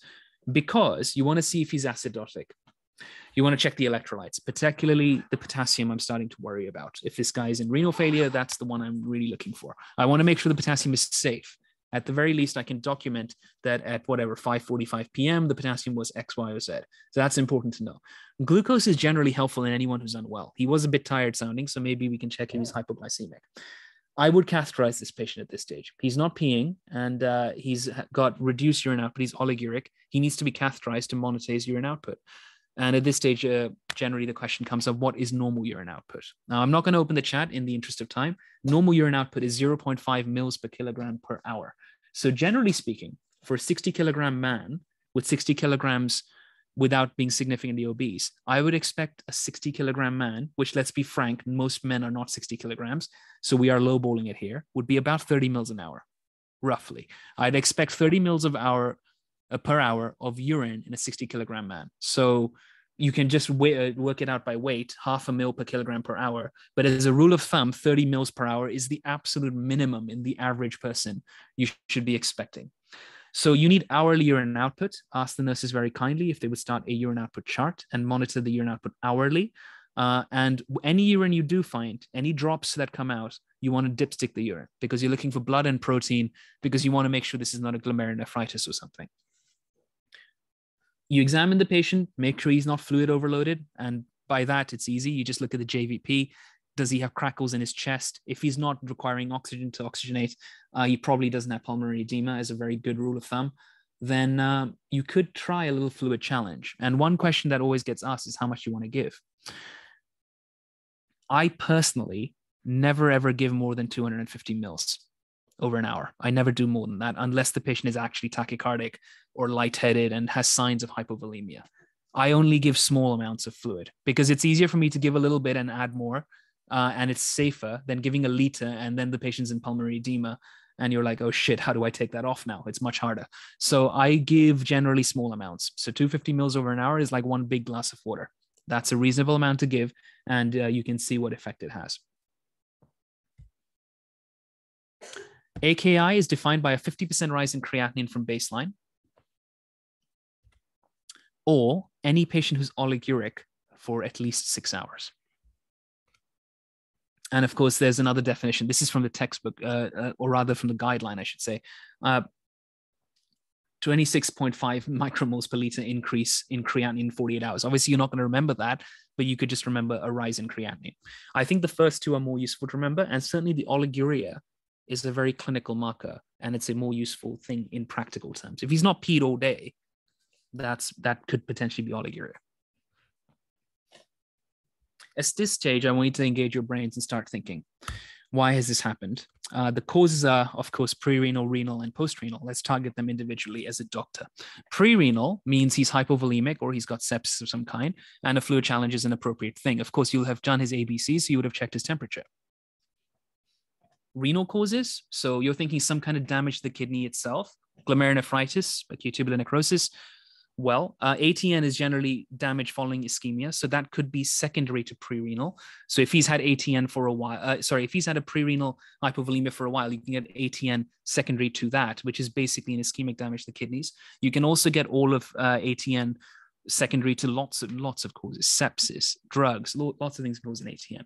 because you want to see if he's acidotic. You want to check the electrolytes, particularly the potassium. I'm starting to worry about. If this guy is in renal failure, that's the one I'm really looking for. I want to make sure the potassium is safe at the very least, I can document that at whatever 5:45 p.m. the potassium was X, Y, or Z. So that's important to know. Glucose is generally helpful in anyone who's unwell. He was a bit tired sounding, so maybe we can check if he's hypoglycemic. I would catheterize this patient at this stage. He's not peeing and uh, he's got reduced urine output. He's oliguric. He needs to be catheterized to monitor his urine output. And at this stage, uh, generally the question comes up, what is normal urine output? Now, I'm not going to open the chat in the interest of time. Normal urine output is 0.5 mils per kilogram per hour. So generally speaking, for a 60 kilogram man with 60 kilograms without being significantly obese, I would expect a 60 kilogram man, which let's be frank, most men are not 60 kilograms. So we are lowballing it here, would be about 30 mils an hour, roughly. I'd expect 30 mils of hour uh, per hour of urine in a 60 kilogram man. So you can just uh, work it out by weight, half a mil per kilogram per hour. But as a rule of thumb, 30 mils per hour is the absolute minimum in the average person you should be expecting. So you need hourly urine output. Ask the nurses very kindly if they would start a urine output chart and monitor the urine output hourly. Uh, and any urine you do find, any drops that come out, you want to dipstick the urine because you're looking for blood and protein because you want to make sure this is not a glomerulonephritis or something you examine the patient, make sure he's not fluid overloaded. And by that, it's easy. You just look at the JVP. Does he have crackles in his chest? If he's not requiring oxygen to oxygenate, uh, he probably doesn't have pulmonary edema, as a very good rule of thumb. Then uh, you could try a little fluid challenge. And one question that always gets asked is how much you want to give. I personally never ever give more than 250 mils over an hour. I never do more than that unless the patient is actually tachycardic or lightheaded and has signs of hypovolemia. I only give small amounts of fluid because it's easier for me to give a little bit and add more. Uh, and it's safer than giving a liter and then the patient's in pulmonary edema and you're like, oh shit, how do I take that off now? It's much harder. So I give generally small amounts. So 250 mils over an hour is like one big glass of water. That's a reasonable amount to give, and uh, you can see what effect it has. AKI is defined by a 50% rise in creatinine from baseline, or any patient who's oliguric for at least six hours. And of course, there's another definition. This is from the textbook, uh, uh, or rather from the guideline, I should say. Uh, 26.5 micromoles per liter increase in creatinine in 48 hours. Obviously, you're not going to remember that, but you could just remember a rise in creatinine. I think the first two are more useful to remember, and certainly the oliguria is a very clinical marker and it's a more useful thing in practical terms. If he's not peed all day, that's that could potentially be oliguria. At this stage, I want you to engage your brains and start thinking. Why has this happened? Uh, the causes are, of course, pre-renal, renal, and post-renal. Let's target them individually as a doctor. Pre-renal means he's hypovolemic or he's got sepsis of some kind, and a fluid challenge is an appropriate thing. Of course, you'll have done his ABC, so you would have checked his temperature. Renal causes, so you're thinking some kind of damage to the kidney itself, glomerulonephritis, acute tubular necrosis, well. Uh, ATN is generally damage following ischemia, so that could be secondary to pre-renal. So if he's had ATN for a while, uh, sorry, if he's had a pre-renal hypovolemia for a while, you can get ATN secondary to that, which is basically an ischemic damage to the kidneys. You can also get all of uh, ATN secondary to lots of lots of causes, sepsis, drugs, lots of things cause an ATN.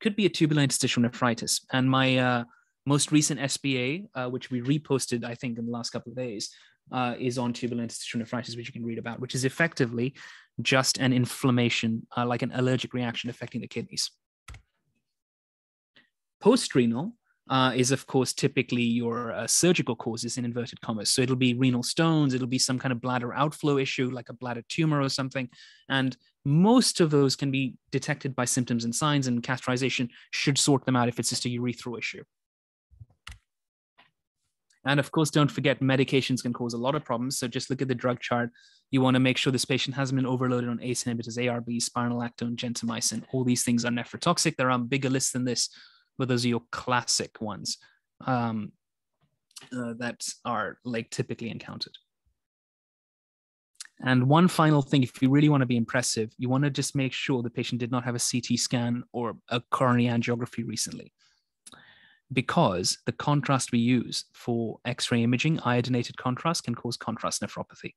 Could be a tubular interstitial nephritis, and my uh, most recent SBA, uh, which we reposted, I think, in the last couple of days, uh, is on tubular interstitial nephritis, which you can read about, which is effectively just an inflammation, uh, like an allergic reaction affecting the kidneys. Post-renal uh, is, of course, typically your uh, surgical causes in inverted commas. So it'll be renal stones, it'll be some kind of bladder outflow issue, like a bladder tumor or something. And most of those can be detected by symptoms and signs, and catheterization should sort them out if it's just a urethral issue. And of course, don't forget medications can cause a lot of problems. So just look at the drug chart. You want to make sure this patient hasn't been overloaded on ACE inhibitors, ARB, spironolactone, gentamicin. All these things are nephrotoxic. They're on bigger lists than this, but those are your classic ones um, uh, that are like typically encountered. And one final thing, if you really want to be impressive, you want to just make sure the patient did not have a CT scan or a coronary angiography recently because the contrast we use for X-ray imaging, iodinated contrast, can cause contrast nephropathy.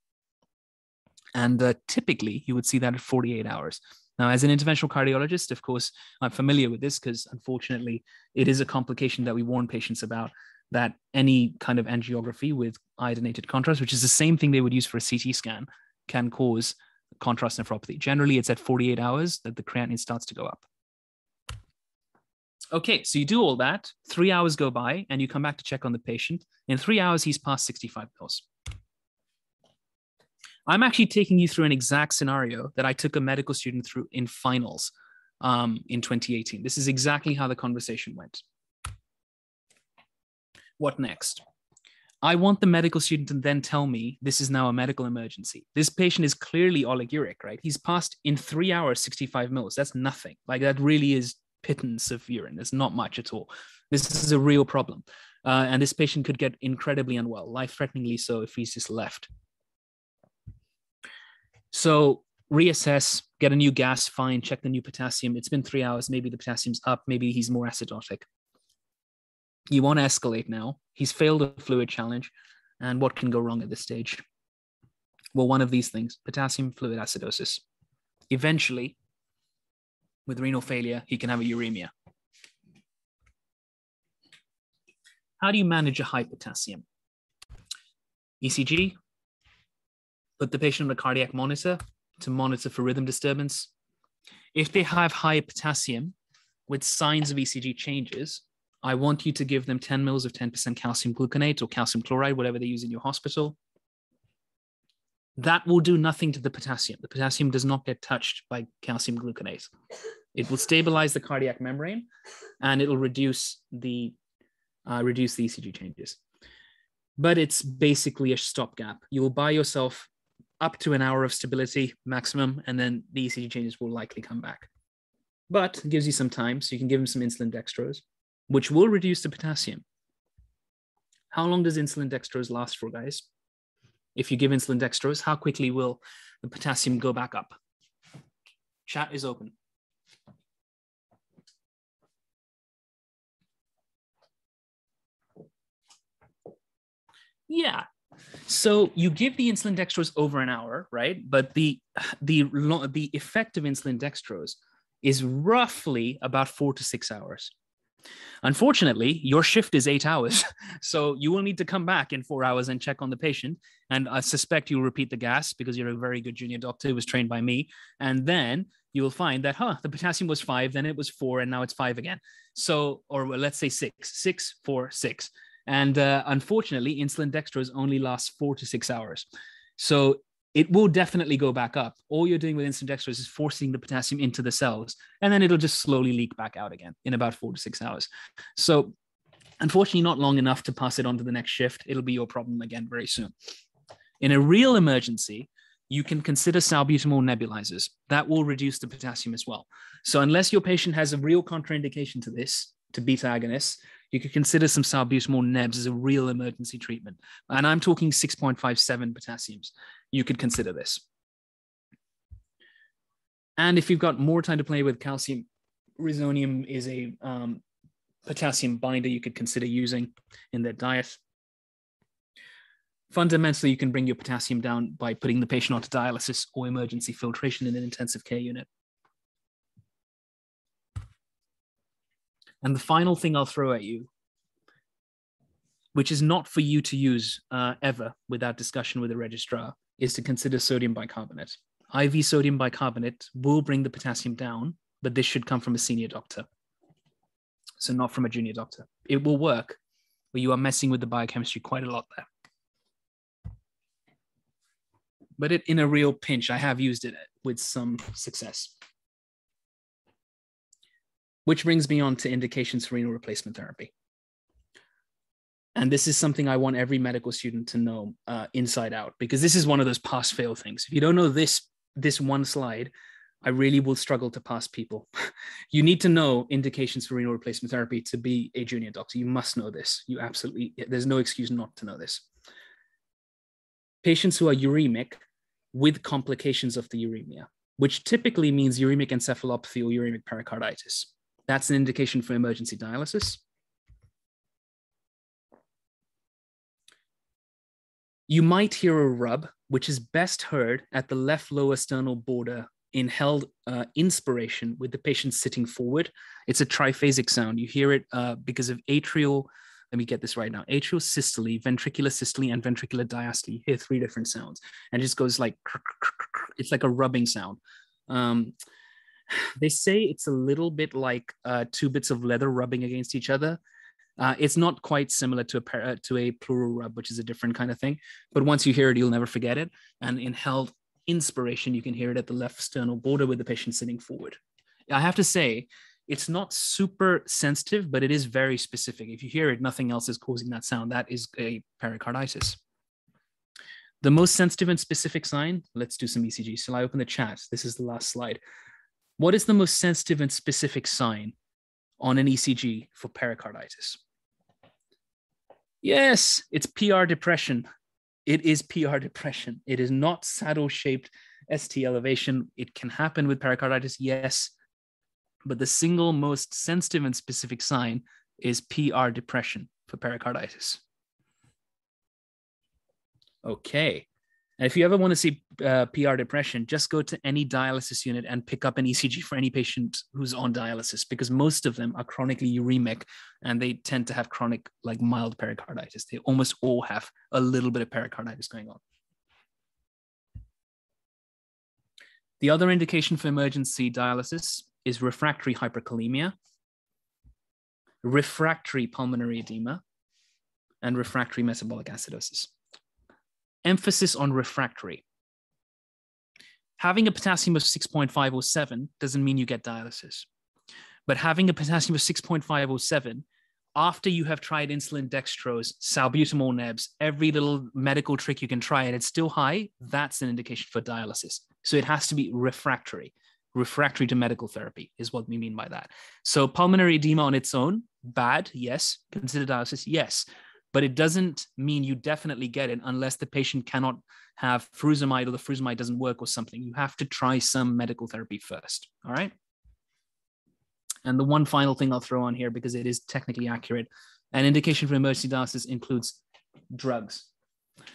And uh, typically, you would see that at 48 hours. Now, as an interventional cardiologist, of course, I'm familiar with this because unfortunately, it is a complication that we warn patients about that any kind of angiography with iodinated contrast, which is the same thing they would use for a CT scan, can cause contrast nephropathy. Generally, it's at 48 hours that the creatinine starts to go up. Okay, so you do all that, three hours go by, and you come back to check on the patient. In three hours, he's passed 65 mils. I'm actually taking you through an exact scenario that I took a medical student through in finals um, in 2018. This is exactly how the conversation went. What next? I want the medical student to then tell me this is now a medical emergency. This patient is clearly oliguric, right? He's passed in three hours 65 mils. That's nothing. Like that really is pittance of urine. There's not much at all. This is a real problem. Uh, and this patient could get incredibly unwell, life threateningly so, if he's just left. So, reassess, get a new gas, fine, check the new potassium. It's been three hours. Maybe the potassium's up. Maybe he's more acidotic. You want to escalate now. He's failed a fluid challenge. And what can go wrong at this stage? Well, one of these things potassium fluid acidosis. Eventually, with renal failure, he can have a uremia. How do you manage a high potassium? ECG, put the patient on a cardiac monitor to monitor for rhythm disturbance. If they have high potassium with signs of ECG changes, I want you to give them 10 mils of 10% calcium gluconate or calcium chloride, whatever they use in your hospital. That will do nothing to the potassium. The potassium does not get touched by calcium gluconate. It will stabilize the cardiac membrane and it'll reduce the uh, reduce the ECG changes. But it's basically a stopgap. You will buy yourself up to an hour of stability maximum, and then the ECG changes will likely come back. But it gives you some time, so you can give them some insulin dextrose, which will reduce the potassium. How long does insulin dextrose last for, guys? If you give insulin dextrose, how quickly will the potassium go back up? Chat is open. Yeah. So you give the insulin dextrose over an hour, right? But the the the effect of insulin dextrose is roughly about four to six hours. Unfortunately, your shift is eight hours. So you will need to come back in four hours and check on the patient. And I suspect you'll repeat the gas because you're a very good junior doctor who was trained by me. And then you will find that, huh, the potassium was five, then it was four, and now it's five again. So, or let's say six, six, four, six. And uh, unfortunately, insulin dextrose only lasts four to six hours. So it will definitely go back up. All you're doing with insulin dextrose is forcing the potassium into the cells, and then it'll just slowly leak back out again in about four to six hours. So, unfortunately, not long enough to pass it on to the next shift. It'll be your problem again very soon. In a real emergency, you can consider salbutamol nebulizers. That will reduce the potassium as well. So, unless your patient has a real contraindication to this, to beta agonists, you could consider some salbutamol nebs as a real emergency treatment. And I'm talking 6.57 potassiums. You could consider this. And if you've got more time to play with calcium, Resonium is a um, potassium binder you could consider using in their diet. Fundamentally, you can bring your potassium down by putting the patient onto dialysis or emergency filtration in an intensive care unit. And the final thing I'll throw at you, which is not for you to use uh, ever without discussion with a registrar, is to consider sodium bicarbonate. IV sodium bicarbonate will bring the potassium down, but this should come from a senior doctor. So, not from a junior doctor. It will work, but you are messing with the biochemistry quite a lot there. But it, in a real pinch, I have used it with some success. Which brings me on to indications for renal replacement therapy. And this is something I want every medical student to know uh, inside out, because this is one of those pass fail things. If you don't know this, this one slide, I really will struggle to pass people. you need to know indications for renal replacement therapy to be a junior doctor. You must know this. You absolutely, there's no excuse not to know this. Patients who are uremic with complications of the uremia, which typically means uremic encephalopathy or uremic pericarditis. That's an indication for emergency dialysis. You might hear a rub, which is best heard at the left lower sternal border in held uh, inspiration with the patient sitting forward. It's a triphasic sound. You hear it uh, because of atrial, let me get this right now, atrial systole, ventricular systole, and ventricular diastole. You hear three different sounds and it just goes like, it's like a rubbing sound. Um, they say it's a little bit like uh, two bits of leather rubbing against each other. Uh, it's not quite similar to a uh, to a pleural rub, which is a different kind of thing. But once you hear it, you'll never forget it. And in held inspiration, you can hear it at the left sternal border with the patient sitting forward. I have to say, it's not super sensitive, but it is very specific. If you hear it, nothing else is causing that sound. That is a pericarditis. The most sensitive and specific sign, let's do some ECG. So I open the chat. This is the last slide. What is the most sensitive and specific sign on an ECG for pericarditis? Yes, it's PR depression. It is PR depression. It is not saddle shaped ST elevation. It can happen with pericarditis, yes, but the single most sensitive and specific sign is PR depression for pericarditis. Okay, and if you ever want to see uh, PR depression, just go to any dialysis unit and pick up an ECG for any patient who's on dialysis because most of them are chronically uremic and they tend to have chronic, like mild pericarditis. They almost all have a little bit of pericarditis going on. The other indication for emergency dialysis is refractory hyperkalemia, refractory pulmonary edema, and refractory metabolic acidosis emphasis on refractory. Having a potassium of 6.5 or 7 doesn't mean you get dialysis. But having a potassium of 6.5 or 7 after you have tried insulin dextrose, salbutamol nebs, every little medical trick you can try, and it's still high, that's an indication for dialysis. So it has to be refractory. Refractory to medical therapy is what we mean by that. So pulmonary edema on its own, bad, yes. Consider dialysis, yes but it doesn't mean you definitely get it unless the patient cannot have furosemide or the furosemide doesn't work or something. You have to try some medical therapy first. All right. And the one final thing I'll throw on here because it is technically accurate an indication for emergency dialysis includes drugs.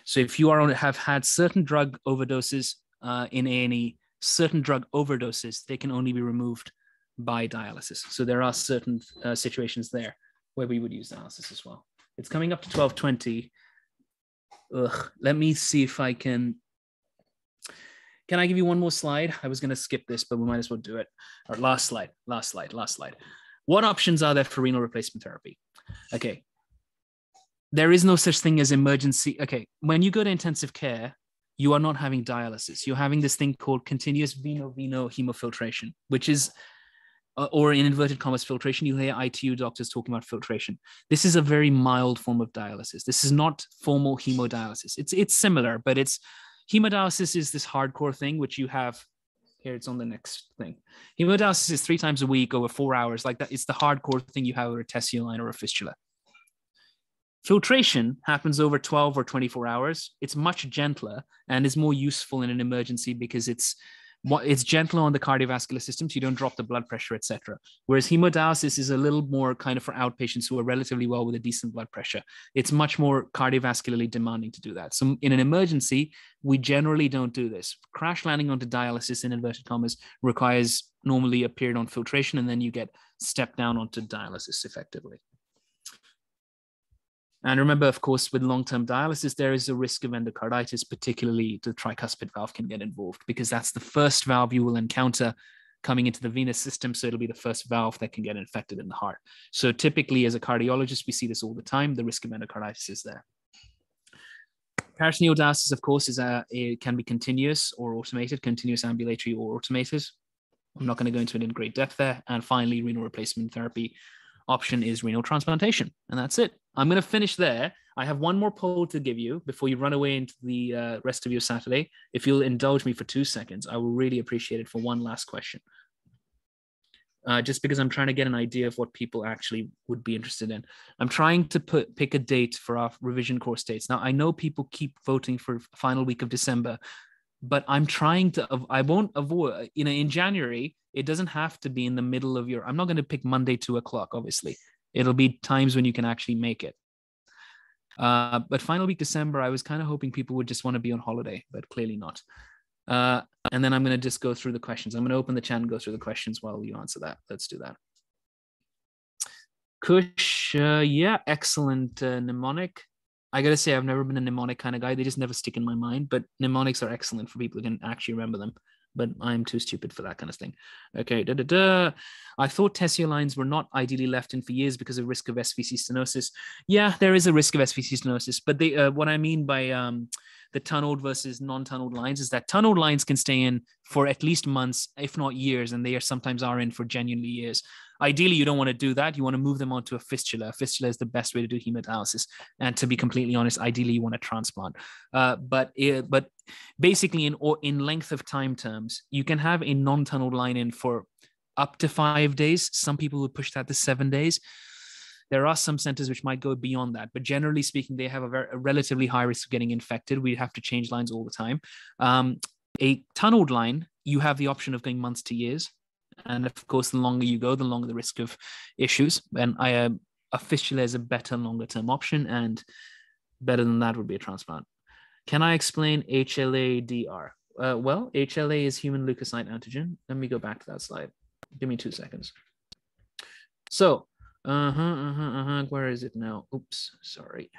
So if you are on, have had certain drug overdoses uh, in A&E, certain drug overdoses, they can only be removed by dialysis. So there are certain uh, situations there where we would use dialysis as well. It's coming up to 1220. Ugh, let me see if I can. Can I give you one more slide? I was going to skip this, but we might as well do it. Or last slide, last slide, last slide. What options are there for renal replacement therapy? Okay. There is no such thing as emergency. Okay. When you go to intensive care, you are not having dialysis. You're having this thing called continuous veno-veno hemofiltration, which is uh, or in inverted commas filtration. You hear itu doctors talking about filtration. This is a very mild form of dialysis. This is not formal hemodialysis. It's it's similar but it's hemodialysis is this hardcore thing which you have here it's on the next thing. Hemodialysis is three times a week over four hours like that it's the hardcore thing you have over a Tesio line or a fistula. Filtration happens over 12 or 24 hours. It's much gentler and is more useful in an emergency because it's it's gentler on the cardiovascular system, so you don't drop the blood pressure, etc. Whereas hemodialysis is a little more kind of for outpatients who are relatively well with a decent blood pressure. It's much more cardiovascularly demanding to do that. So in an emergency, we generally don't do this. Crash landing onto dialysis in inverted commas requires normally a period on filtration, and then you get stepped down onto dialysis effectively. And remember, of course, with long term dialysis, there is a risk of endocarditis, particularly the tricuspid valve can get involved because that's the first valve you will encounter coming into the venous system. So it'll be the first valve that can get infected in the heart. So typically, as a cardiologist, we see this all the time. The risk of endocarditis is there. Peritoneal dialysis, of course, is a, it can be continuous or automated, continuous ambulatory or automated. I'm not going to go into it in great depth there. And finally, renal replacement therapy option is renal transplantation. And that's it. I'm going to finish there. I have one more poll to give you before you run away into the uh, rest of your Saturday. If you'll indulge me for two seconds, I will really appreciate it for one last question. Uh, just because I'm trying to get an idea of what people actually would be interested in. I'm trying to put pick a date for our revision course dates. Now I know people keep voting for final week of December, but I'm trying to. I won't avoid. You know, in January it doesn't have to be in the middle of your. I'm not going to pick Monday two o'clock. Obviously, it'll be times when you can actually make it. Uh, but final week December, I was kind of hoping people would just want to be on holiday, but clearly not. Uh, and then I'm going to just go through the questions. I'm going to open the chat and go through the questions while you answer that. Let's do that. Kush, uh, yeah, excellent uh, mnemonic. I gotta say, I've never been a mnemonic kind of guy. They just never stick in my mind. But mnemonics are excellent for people who can actually remember them but I'm too stupid for that kind of thing. Okay, da da da. I thought Tesio lines were not ideally left in for years because of risk of SVC stenosis. Yeah, there is a risk of SVC stenosis, but they, uh, what I mean by um, the tunneled versus non-tunneled lines is that tunneled lines can stay in for at least months, if not years, and they are sometimes are in for genuinely years. Ideally, you don't want to do that. You want to move them onto a fistula. A fistula is the best way to do hemodialysis. And to be completely honest, ideally you want to transplant. Uh, but it, but basically, in or in length of time terms, you can have a non-tunneled line in for up to five days. Some people would push that to seven days. There are some centers which might go beyond that, but generally speaking, they have a, very, a relatively high risk of getting infected. We have to change lines all the time. Um, a tunneled line, you have the option of going months to years. And of course, the longer you go, the longer the risk of issues. And I, uh, a as a better longer term option, and better than that would be a transplant. Can I explain HLA-DR? Uh, well, HLA is human leukocyte antigen. Let me go back to that slide. Give me two seconds. So uh-huh, uh-huh, uh-huh. Where is it now? Oops, sorry.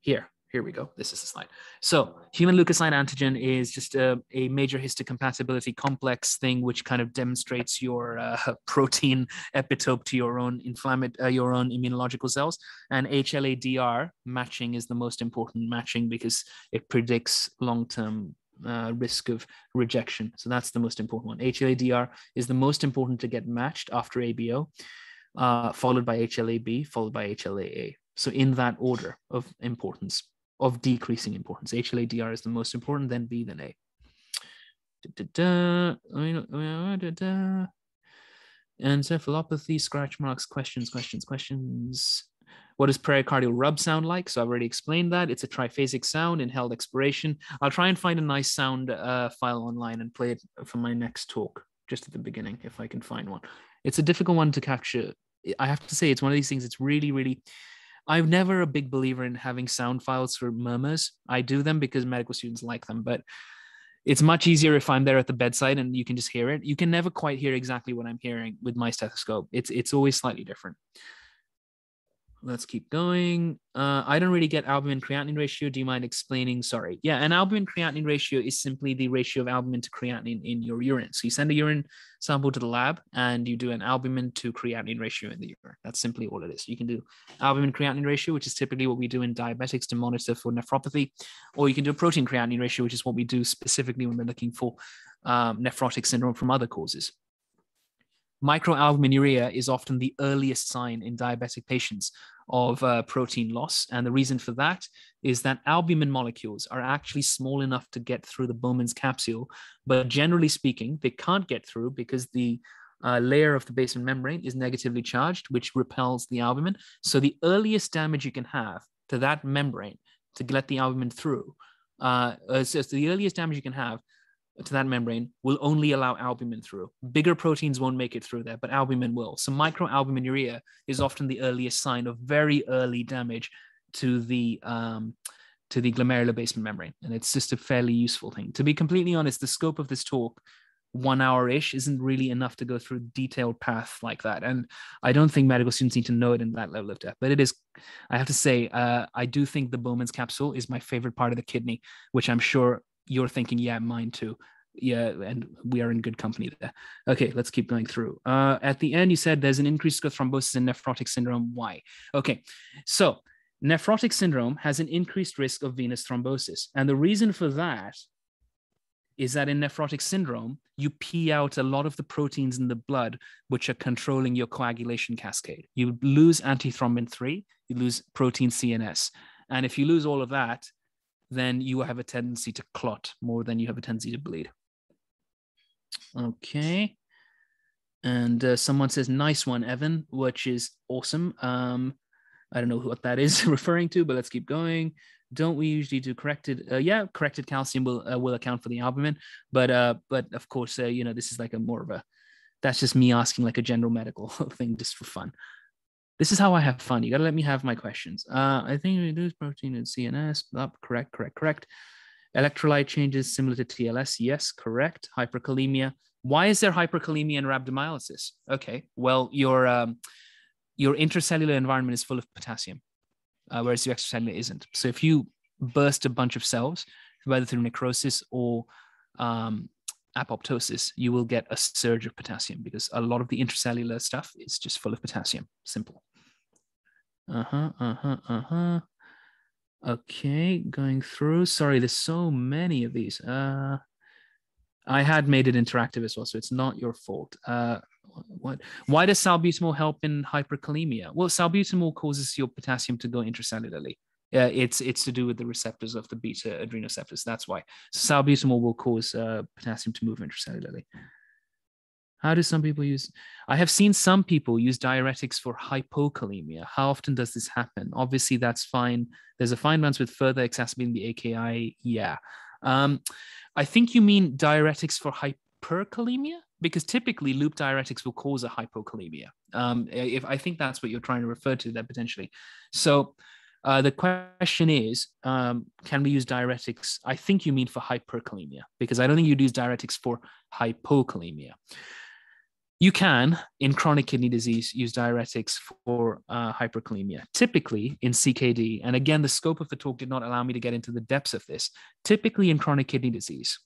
Here, here we go. This is the slide. So human leukocyte antigen is just a, a major histocompatibility complex thing, which kind of demonstrates your uh, protein epitope to your own inflammatory, uh, your own immunological cells. And HLA-DR matching is the most important matching because it predicts long-term uh, risk of rejection. So that's the most important one. HLA-DR is the most important to get matched after ABO, uh, followed by HLA-B, followed by HLA-A. So in that order of importance, of decreasing importance. HLA-DR is the most important, then B, then A. Da, da, da. Encephalopathy, scratch marks, questions, questions, questions. What does pericardial rub sound like? So I've already explained that. It's a triphasic sound, inhaled expiration. I'll try and find a nice sound uh, file online and play it for my next talk, just at the beginning, if I can find one. It's a difficult one to capture. I have to say, it's one of these things. It's really, really. I'm never a big believer in having sound files for murmurs. I do them because medical students like them, but it's much easier if I'm there at the bedside and you can just hear it. You can never quite hear exactly what I'm hearing with my stethoscope. It's it's always slightly different. Let's keep going. Uh, I don't really get albumin creatinine ratio. Do you mind explaining? Sorry. Yeah, an albumin creatinine ratio is simply the ratio of albumin to creatinine in your urine. So you send a urine sample to the lab and you do an albumin to creatinine ratio in the urine. That's simply all it is. You can do albumin creatinine ratio, which is typically what we do in diabetics to monitor for nephropathy, or you can do a protein creatinine ratio, which is what we do specifically when we're looking for um, nephrotic syndrome from other causes. Microalbuminuria is often the earliest sign in diabetic patients of uh, protein loss. And the reason for that is that albumin molecules are actually small enough to get through the Bowman's capsule. But generally speaking, they can't get through because the uh, layer of the basement membrane is negatively charged, which repels the albumin. So the earliest damage you can have to that membrane to let the albumin through, uh, so the earliest damage you can have to that membrane will only allow albumin through. Bigger proteins won't make it through there, but albumin will. So microalbuminuria is often the earliest sign of very early damage to the um, to the glomerular basement membrane, and it's just a fairly useful thing. To be completely honest, the scope of this talk, one hour ish, isn't really enough to go through a detailed path like that, and I don't think medical students need to know it in that level of depth. But it is, I have to say, uh, I do think the Bowman's capsule is my favorite part of the kidney, which I'm sure you're thinking, yeah, mine too. Yeah, and we are in good company there. Okay, let's keep going through. Uh, at the end, you said there's an increased risk of thrombosis in nephrotic syndrome. Why? Okay, so nephrotic syndrome has an increased risk of venous thrombosis. And the reason for that is that in nephrotic syndrome, you pee out a lot of the proteins in the blood which are controlling your coagulation cascade. You lose antithrombin 3, you lose protein C and S. And if you lose all of that, then you have a tendency to clot more than you have a tendency to bleed. Okay. And uh, someone says, nice one, Evan, which is awesome. Um, I don't know what that is referring to, but let's keep going. Don't we usually do corrected? Uh, yeah, corrected calcium will uh, will account for the albumin, but uh, but of course, uh, you know, this is like a more of a that's just me asking like a general medical thing just for fun. This is how I have fun. You got to let me have my questions. Uh, I think reduce protein in C and S. Up, correct, correct, correct. Electrolyte changes similar to TLS. Yes, correct. Hyperkalemia. Why is there hyperkalemia in rhabdomyolysis? Okay, well, your um, your intracellular environment is full of potassium, uh, whereas your extracellular isn't. So if you burst a bunch of cells, whether through necrosis or um, apoptosis, you will get a surge of potassium because a lot of the intracellular stuff is just full of potassium. Simple. Uh huh. Uh huh. Uh huh. Okay, going through. Sorry, there's so many of these. Uh, I had made it interactive as well, so it's not your fault. Uh, what? Why does salbutamol help in hyperkalemia? Well, salbutamol causes your potassium to go intracellularly. Uh, it's it's to do with the receptors of the beta adrenoceptors. That's why salbutamol will cause uh, potassium to move intracellularly. How do some people use? I have seen some people use diuretics for hypokalemia. How often does this happen? Obviously, that's fine. There's a fine balance with further exacerbating the AKI. Yeah. Um, I think you mean diuretics for hyperkalemia because typically loop diuretics will cause a hypokalemia. Um, if I think that's what you're trying to refer to, that potentially. So uh, the question is, um, can we use diuretics? I think you mean for hyperkalemia because I don't think you'd use diuretics for hypokalemia. You can, in chronic kidney disease, use diuretics for uh, hyperkalemia, typically in CKD. And again, the scope of the talk did not allow me to get into the depths of this. Typically in chronic kidney disease,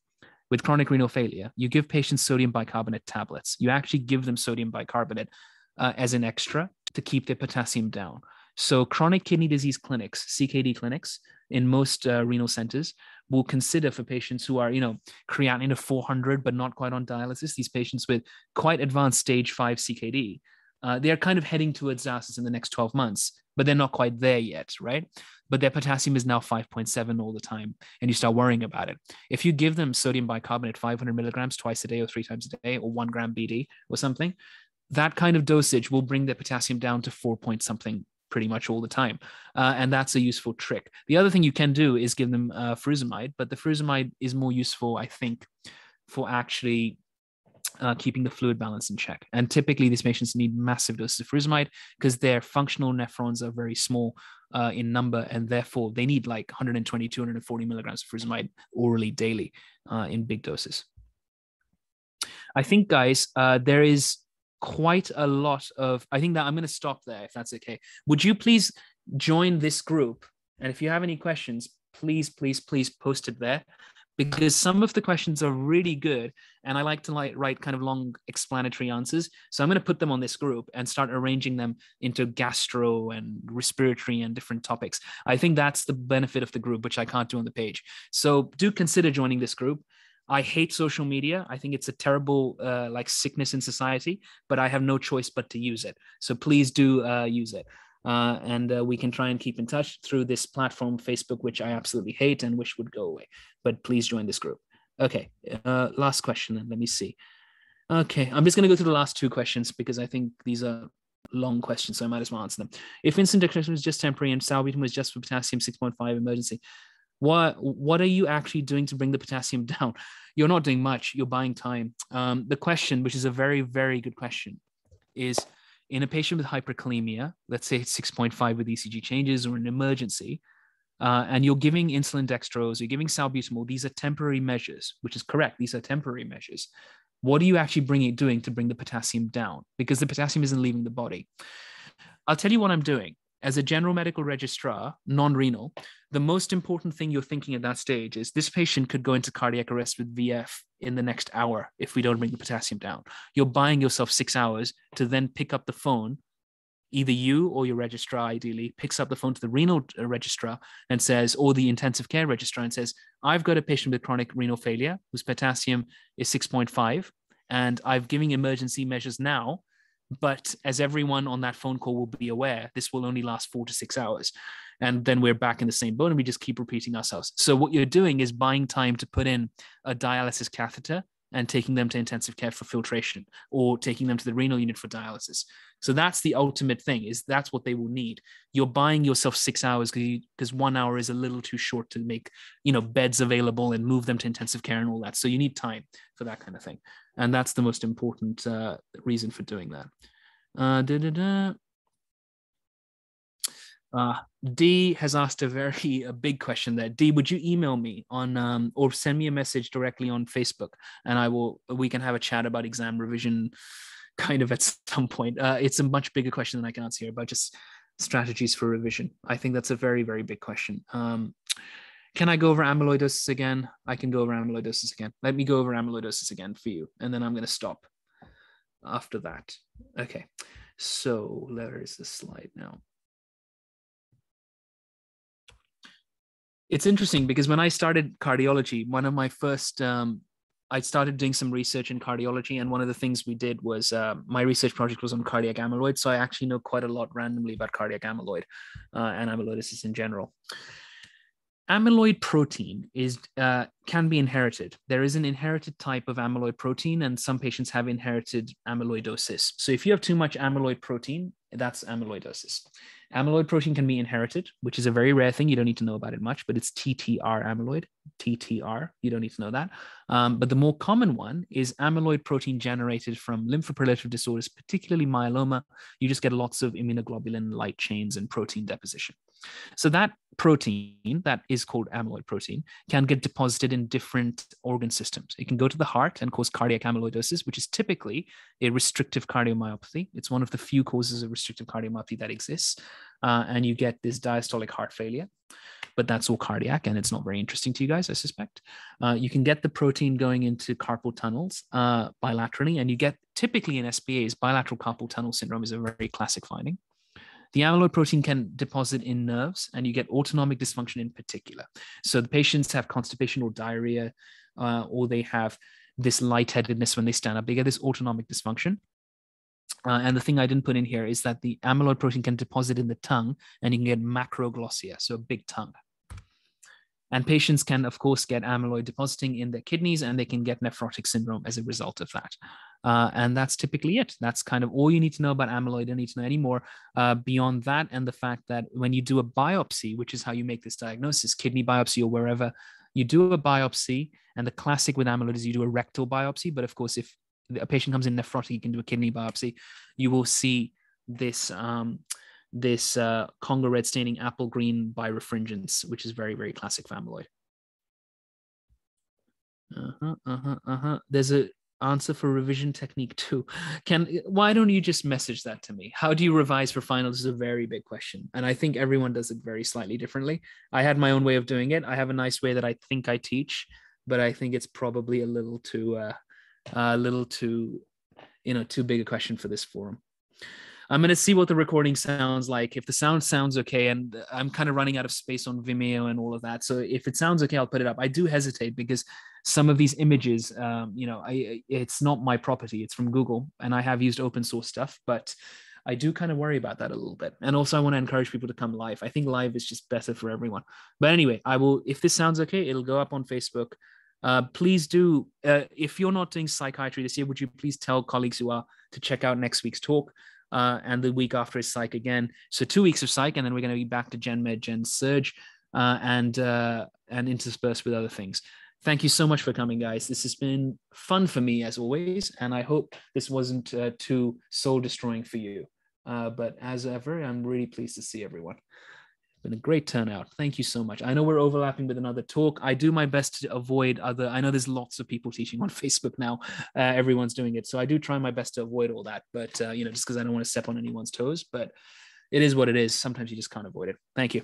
with chronic renal failure, you give patients sodium bicarbonate tablets. You actually give them sodium bicarbonate uh, as an extra to keep their potassium down. So, chronic kidney disease clinics, CKD clinics, in most uh, renal centers will consider for patients who are, you know, creatinine of 400 but not quite on dialysis. These patients with quite advanced stage five CKD, uh, they are kind of heading towards dialysis in the next 12 months, but they're not quite there yet, right? But their potassium is now 5.7 all the time, and you start worrying about it. If you give them sodium bicarbonate 500 milligrams twice a day or three times a day, or one gram BD or something, that kind of dosage will bring their potassium down to four point something pretty much all the time. Uh, and that's a useful trick. The other thing you can do is give them uh, furosemide, but the furosemide is more useful, I think, for actually uh, keeping the fluid balance in check. And typically, these patients need massive doses of furosemide because their functional nephrons are very small uh, in number, and therefore they need like 120, 240 milligrams of furosemide orally daily uh, in big doses. I think, guys, uh, there is quite a lot of. I think that I'm going to stop there if that's okay. Would you please join this group? And if you have any questions, please, please, please post it there because some of the questions are really good and i like to like write kind of long explanatory answers so i'm going to put them on this group and start arranging them into gastro and respiratory and different topics i think that's the benefit of the group which i can't do on the page so do consider joining this group I hate social media. I think it's a terrible uh, like sickness in society, but I have no choice but to use it. So please do uh, use it. Uh, and uh, we can try and keep in touch through this platform, Facebook, which I absolutely hate and wish would go away. But please join this group. Okay, uh, last question. Then let me see. Okay, I'm just going to go through the last two questions because I think these are long questions, so I might as well answer them. If instant declaration was just temporary and salbutamol was just for potassium 6.5 emergency, what what are you actually doing to bring the potassium down? You're not doing much. You're buying time. Um, the question, which is a very very good question, is in a patient with hyperkalemia, let's say it's 6.5 with ECG changes or an emergency, uh, and you're giving insulin dextrose, you're giving salbutamol, these are temporary measures, which is correct. These are temporary measures. What are you actually bringing doing to bring the potassium down? Because the potassium isn't leaving the body. I'll tell you what I'm doing as a general medical registrar, non renal, the most important thing you're thinking at that stage is this patient could go into cardiac arrest with VF in the next hour if we don't bring the potassium down. You're buying yourself six hours to then pick up the phone. Either you or your registrar, ideally, picks up the phone to the renal uh, registrar and says, or the intensive care registrar and says, I've got a patient with chronic renal failure whose potassium is 6.5, and I've giving emergency measures now but as everyone on that phone call will be aware, this will only last four to six hours. And then we're back in the same boat and we just keep repeating ourselves. So, what you're doing is buying time to put in a dialysis catheter and taking them to intensive care for filtration or taking them to the renal unit for dialysis. So that's the ultimate thing is that's what they will need. You're buying yourself six hours because one hour is a little too short to make, you know, beds available and move them to intensive care and all that. So you need time for that kind of thing. And that's the most important uh, reason for doing that. Uh, uh, D has asked a very a big question there. D, would you email me on um, or send me a message directly on Facebook, and I will we can have a chat about exam revision, kind of at some point. Uh, it's a much bigger question than I can answer here about just strategies for revision. I think that's a very very big question. Um, can I go over amyloidosis again? I can go over amyloidosis again. Let me go over amyloidosis again for you, and then I'm going to stop after that. Okay, so there is the slide now. It's interesting because when I started cardiology, one of my first, um, I started doing some research in cardiology, and one of the things we did was uh, my research project was on cardiac amyloid. So I actually know quite a lot randomly about cardiac amyloid uh, and amyloidosis in general amyloid protein is uh, can be inherited. There is an inherited type of amyloid protein, and some patients have inherited amyloidosis. So if you have too much amyloid protein, that's amyloidosis. Amyloid protein can be inherited, which is a very rare thing. You don't need to know about it much, but it's TTR amyloid. TTR, you don't need to know that. Um, but the more common one is amyloid protein generated from lymphoproliferative disorders, particularly myeloma. You just get lots of immunoglobulin light chains and protein deposition. So that protein that is called amyloid protein can get deposited in different organ systems. It can go to the heart and cause cardiac amyloidosis, which is typically a restrictive cardiomyopathy. It's one of the few causes of restrictive cardiomyopathy that exists. Uh, and you get this diastolic heart failure, but that's all cardiac and it's not very interesting to you guys, I suspect. Uh, you can get the protein going into carpal tunnels uh, bilaterally, and you get typically in SPAs, bilateral carpal tunnel syndrome is a very classic finding. The amyloid protein can deposit in nerves, and you get autonomic dysfunction in particular. So the patients have constipation or diarrhea, uh, or they have this lightheadedness when they stand up. They get this autonomic dysfunction. Uh, and the thing I didn't put in here is that the amyloid protein can deposit in the tongue, and you can get macroglossia, so a big tongue. And patients can, of course, get amyloid depositing in their kidneys, and they can get nephrotic syndrome as a result of that. Uh, and that's typically it. That's kind of all you need to know about amyloid. You don't need to know any more uh, beyond that. And the fact that when you do a biopsy, which is how you make this diagnosis, kidney biopsy or wherever, you do a biopsy. And the classic with amyloid is you do a rectal biopsy. But of course, if a patient comes in nephrotic, you can do a kidney biopsy. You will see this. Um, this uh, Congo red staining apple green birefringence, which is very, very classic amyloid. Uh-huh, uh-huh, uh-huh. There's a answer for revision technique too. Can why don't you just message that to me? How do you revise for finals is a very big question. And I think everyone does it very slightly differently. I had my own way of doing it. I have a nice way that I think I teach, but I think it's probably a little too uh, a little too you know too big a question for this forum. I'm going to see what the recording sounds like. If the sound sounds okay, and I'm kind of running out of space on Vimeo and all of that. So if it sounds okay, I'll put it up. I do hesitate because some of these images, um, you know, I, it's not my property. It's from Google, and I have used open source stuff, but I do kind of worry about that a little bit. And also, I want to encourage people to come live. I think live is just better for everyone. But anyway, I will. If this sounds okay, it'll go up on Facebook. Uh, please do. Uh, if you're not doing psychiatry this year, would you please tell colleagues who are to check out next week's talk? Uh, and the week after is psych again. So two weeks of psych, and then we're going to be back to Gen Med, Gen Surg, uh, and uh, and interspersed with other things. Thank you so much for coming, guys. This has been fun for me as always, and I hope this wasn't uh, too soul destroying for you. Uh, but as ever, I'm really pleased to see everyone been a great turnout. Thank you so much. I know we're overlapping with another talk. I do my best to avoid other. I know there's lots of people teaching on Facebook now. Uh, everyone's doing it, so I do try my best to avoid all that. But uh, you know, just because I don't want to step on anyone's toes, but it is what it is. Sometimes you just can't avoid it. Thank you.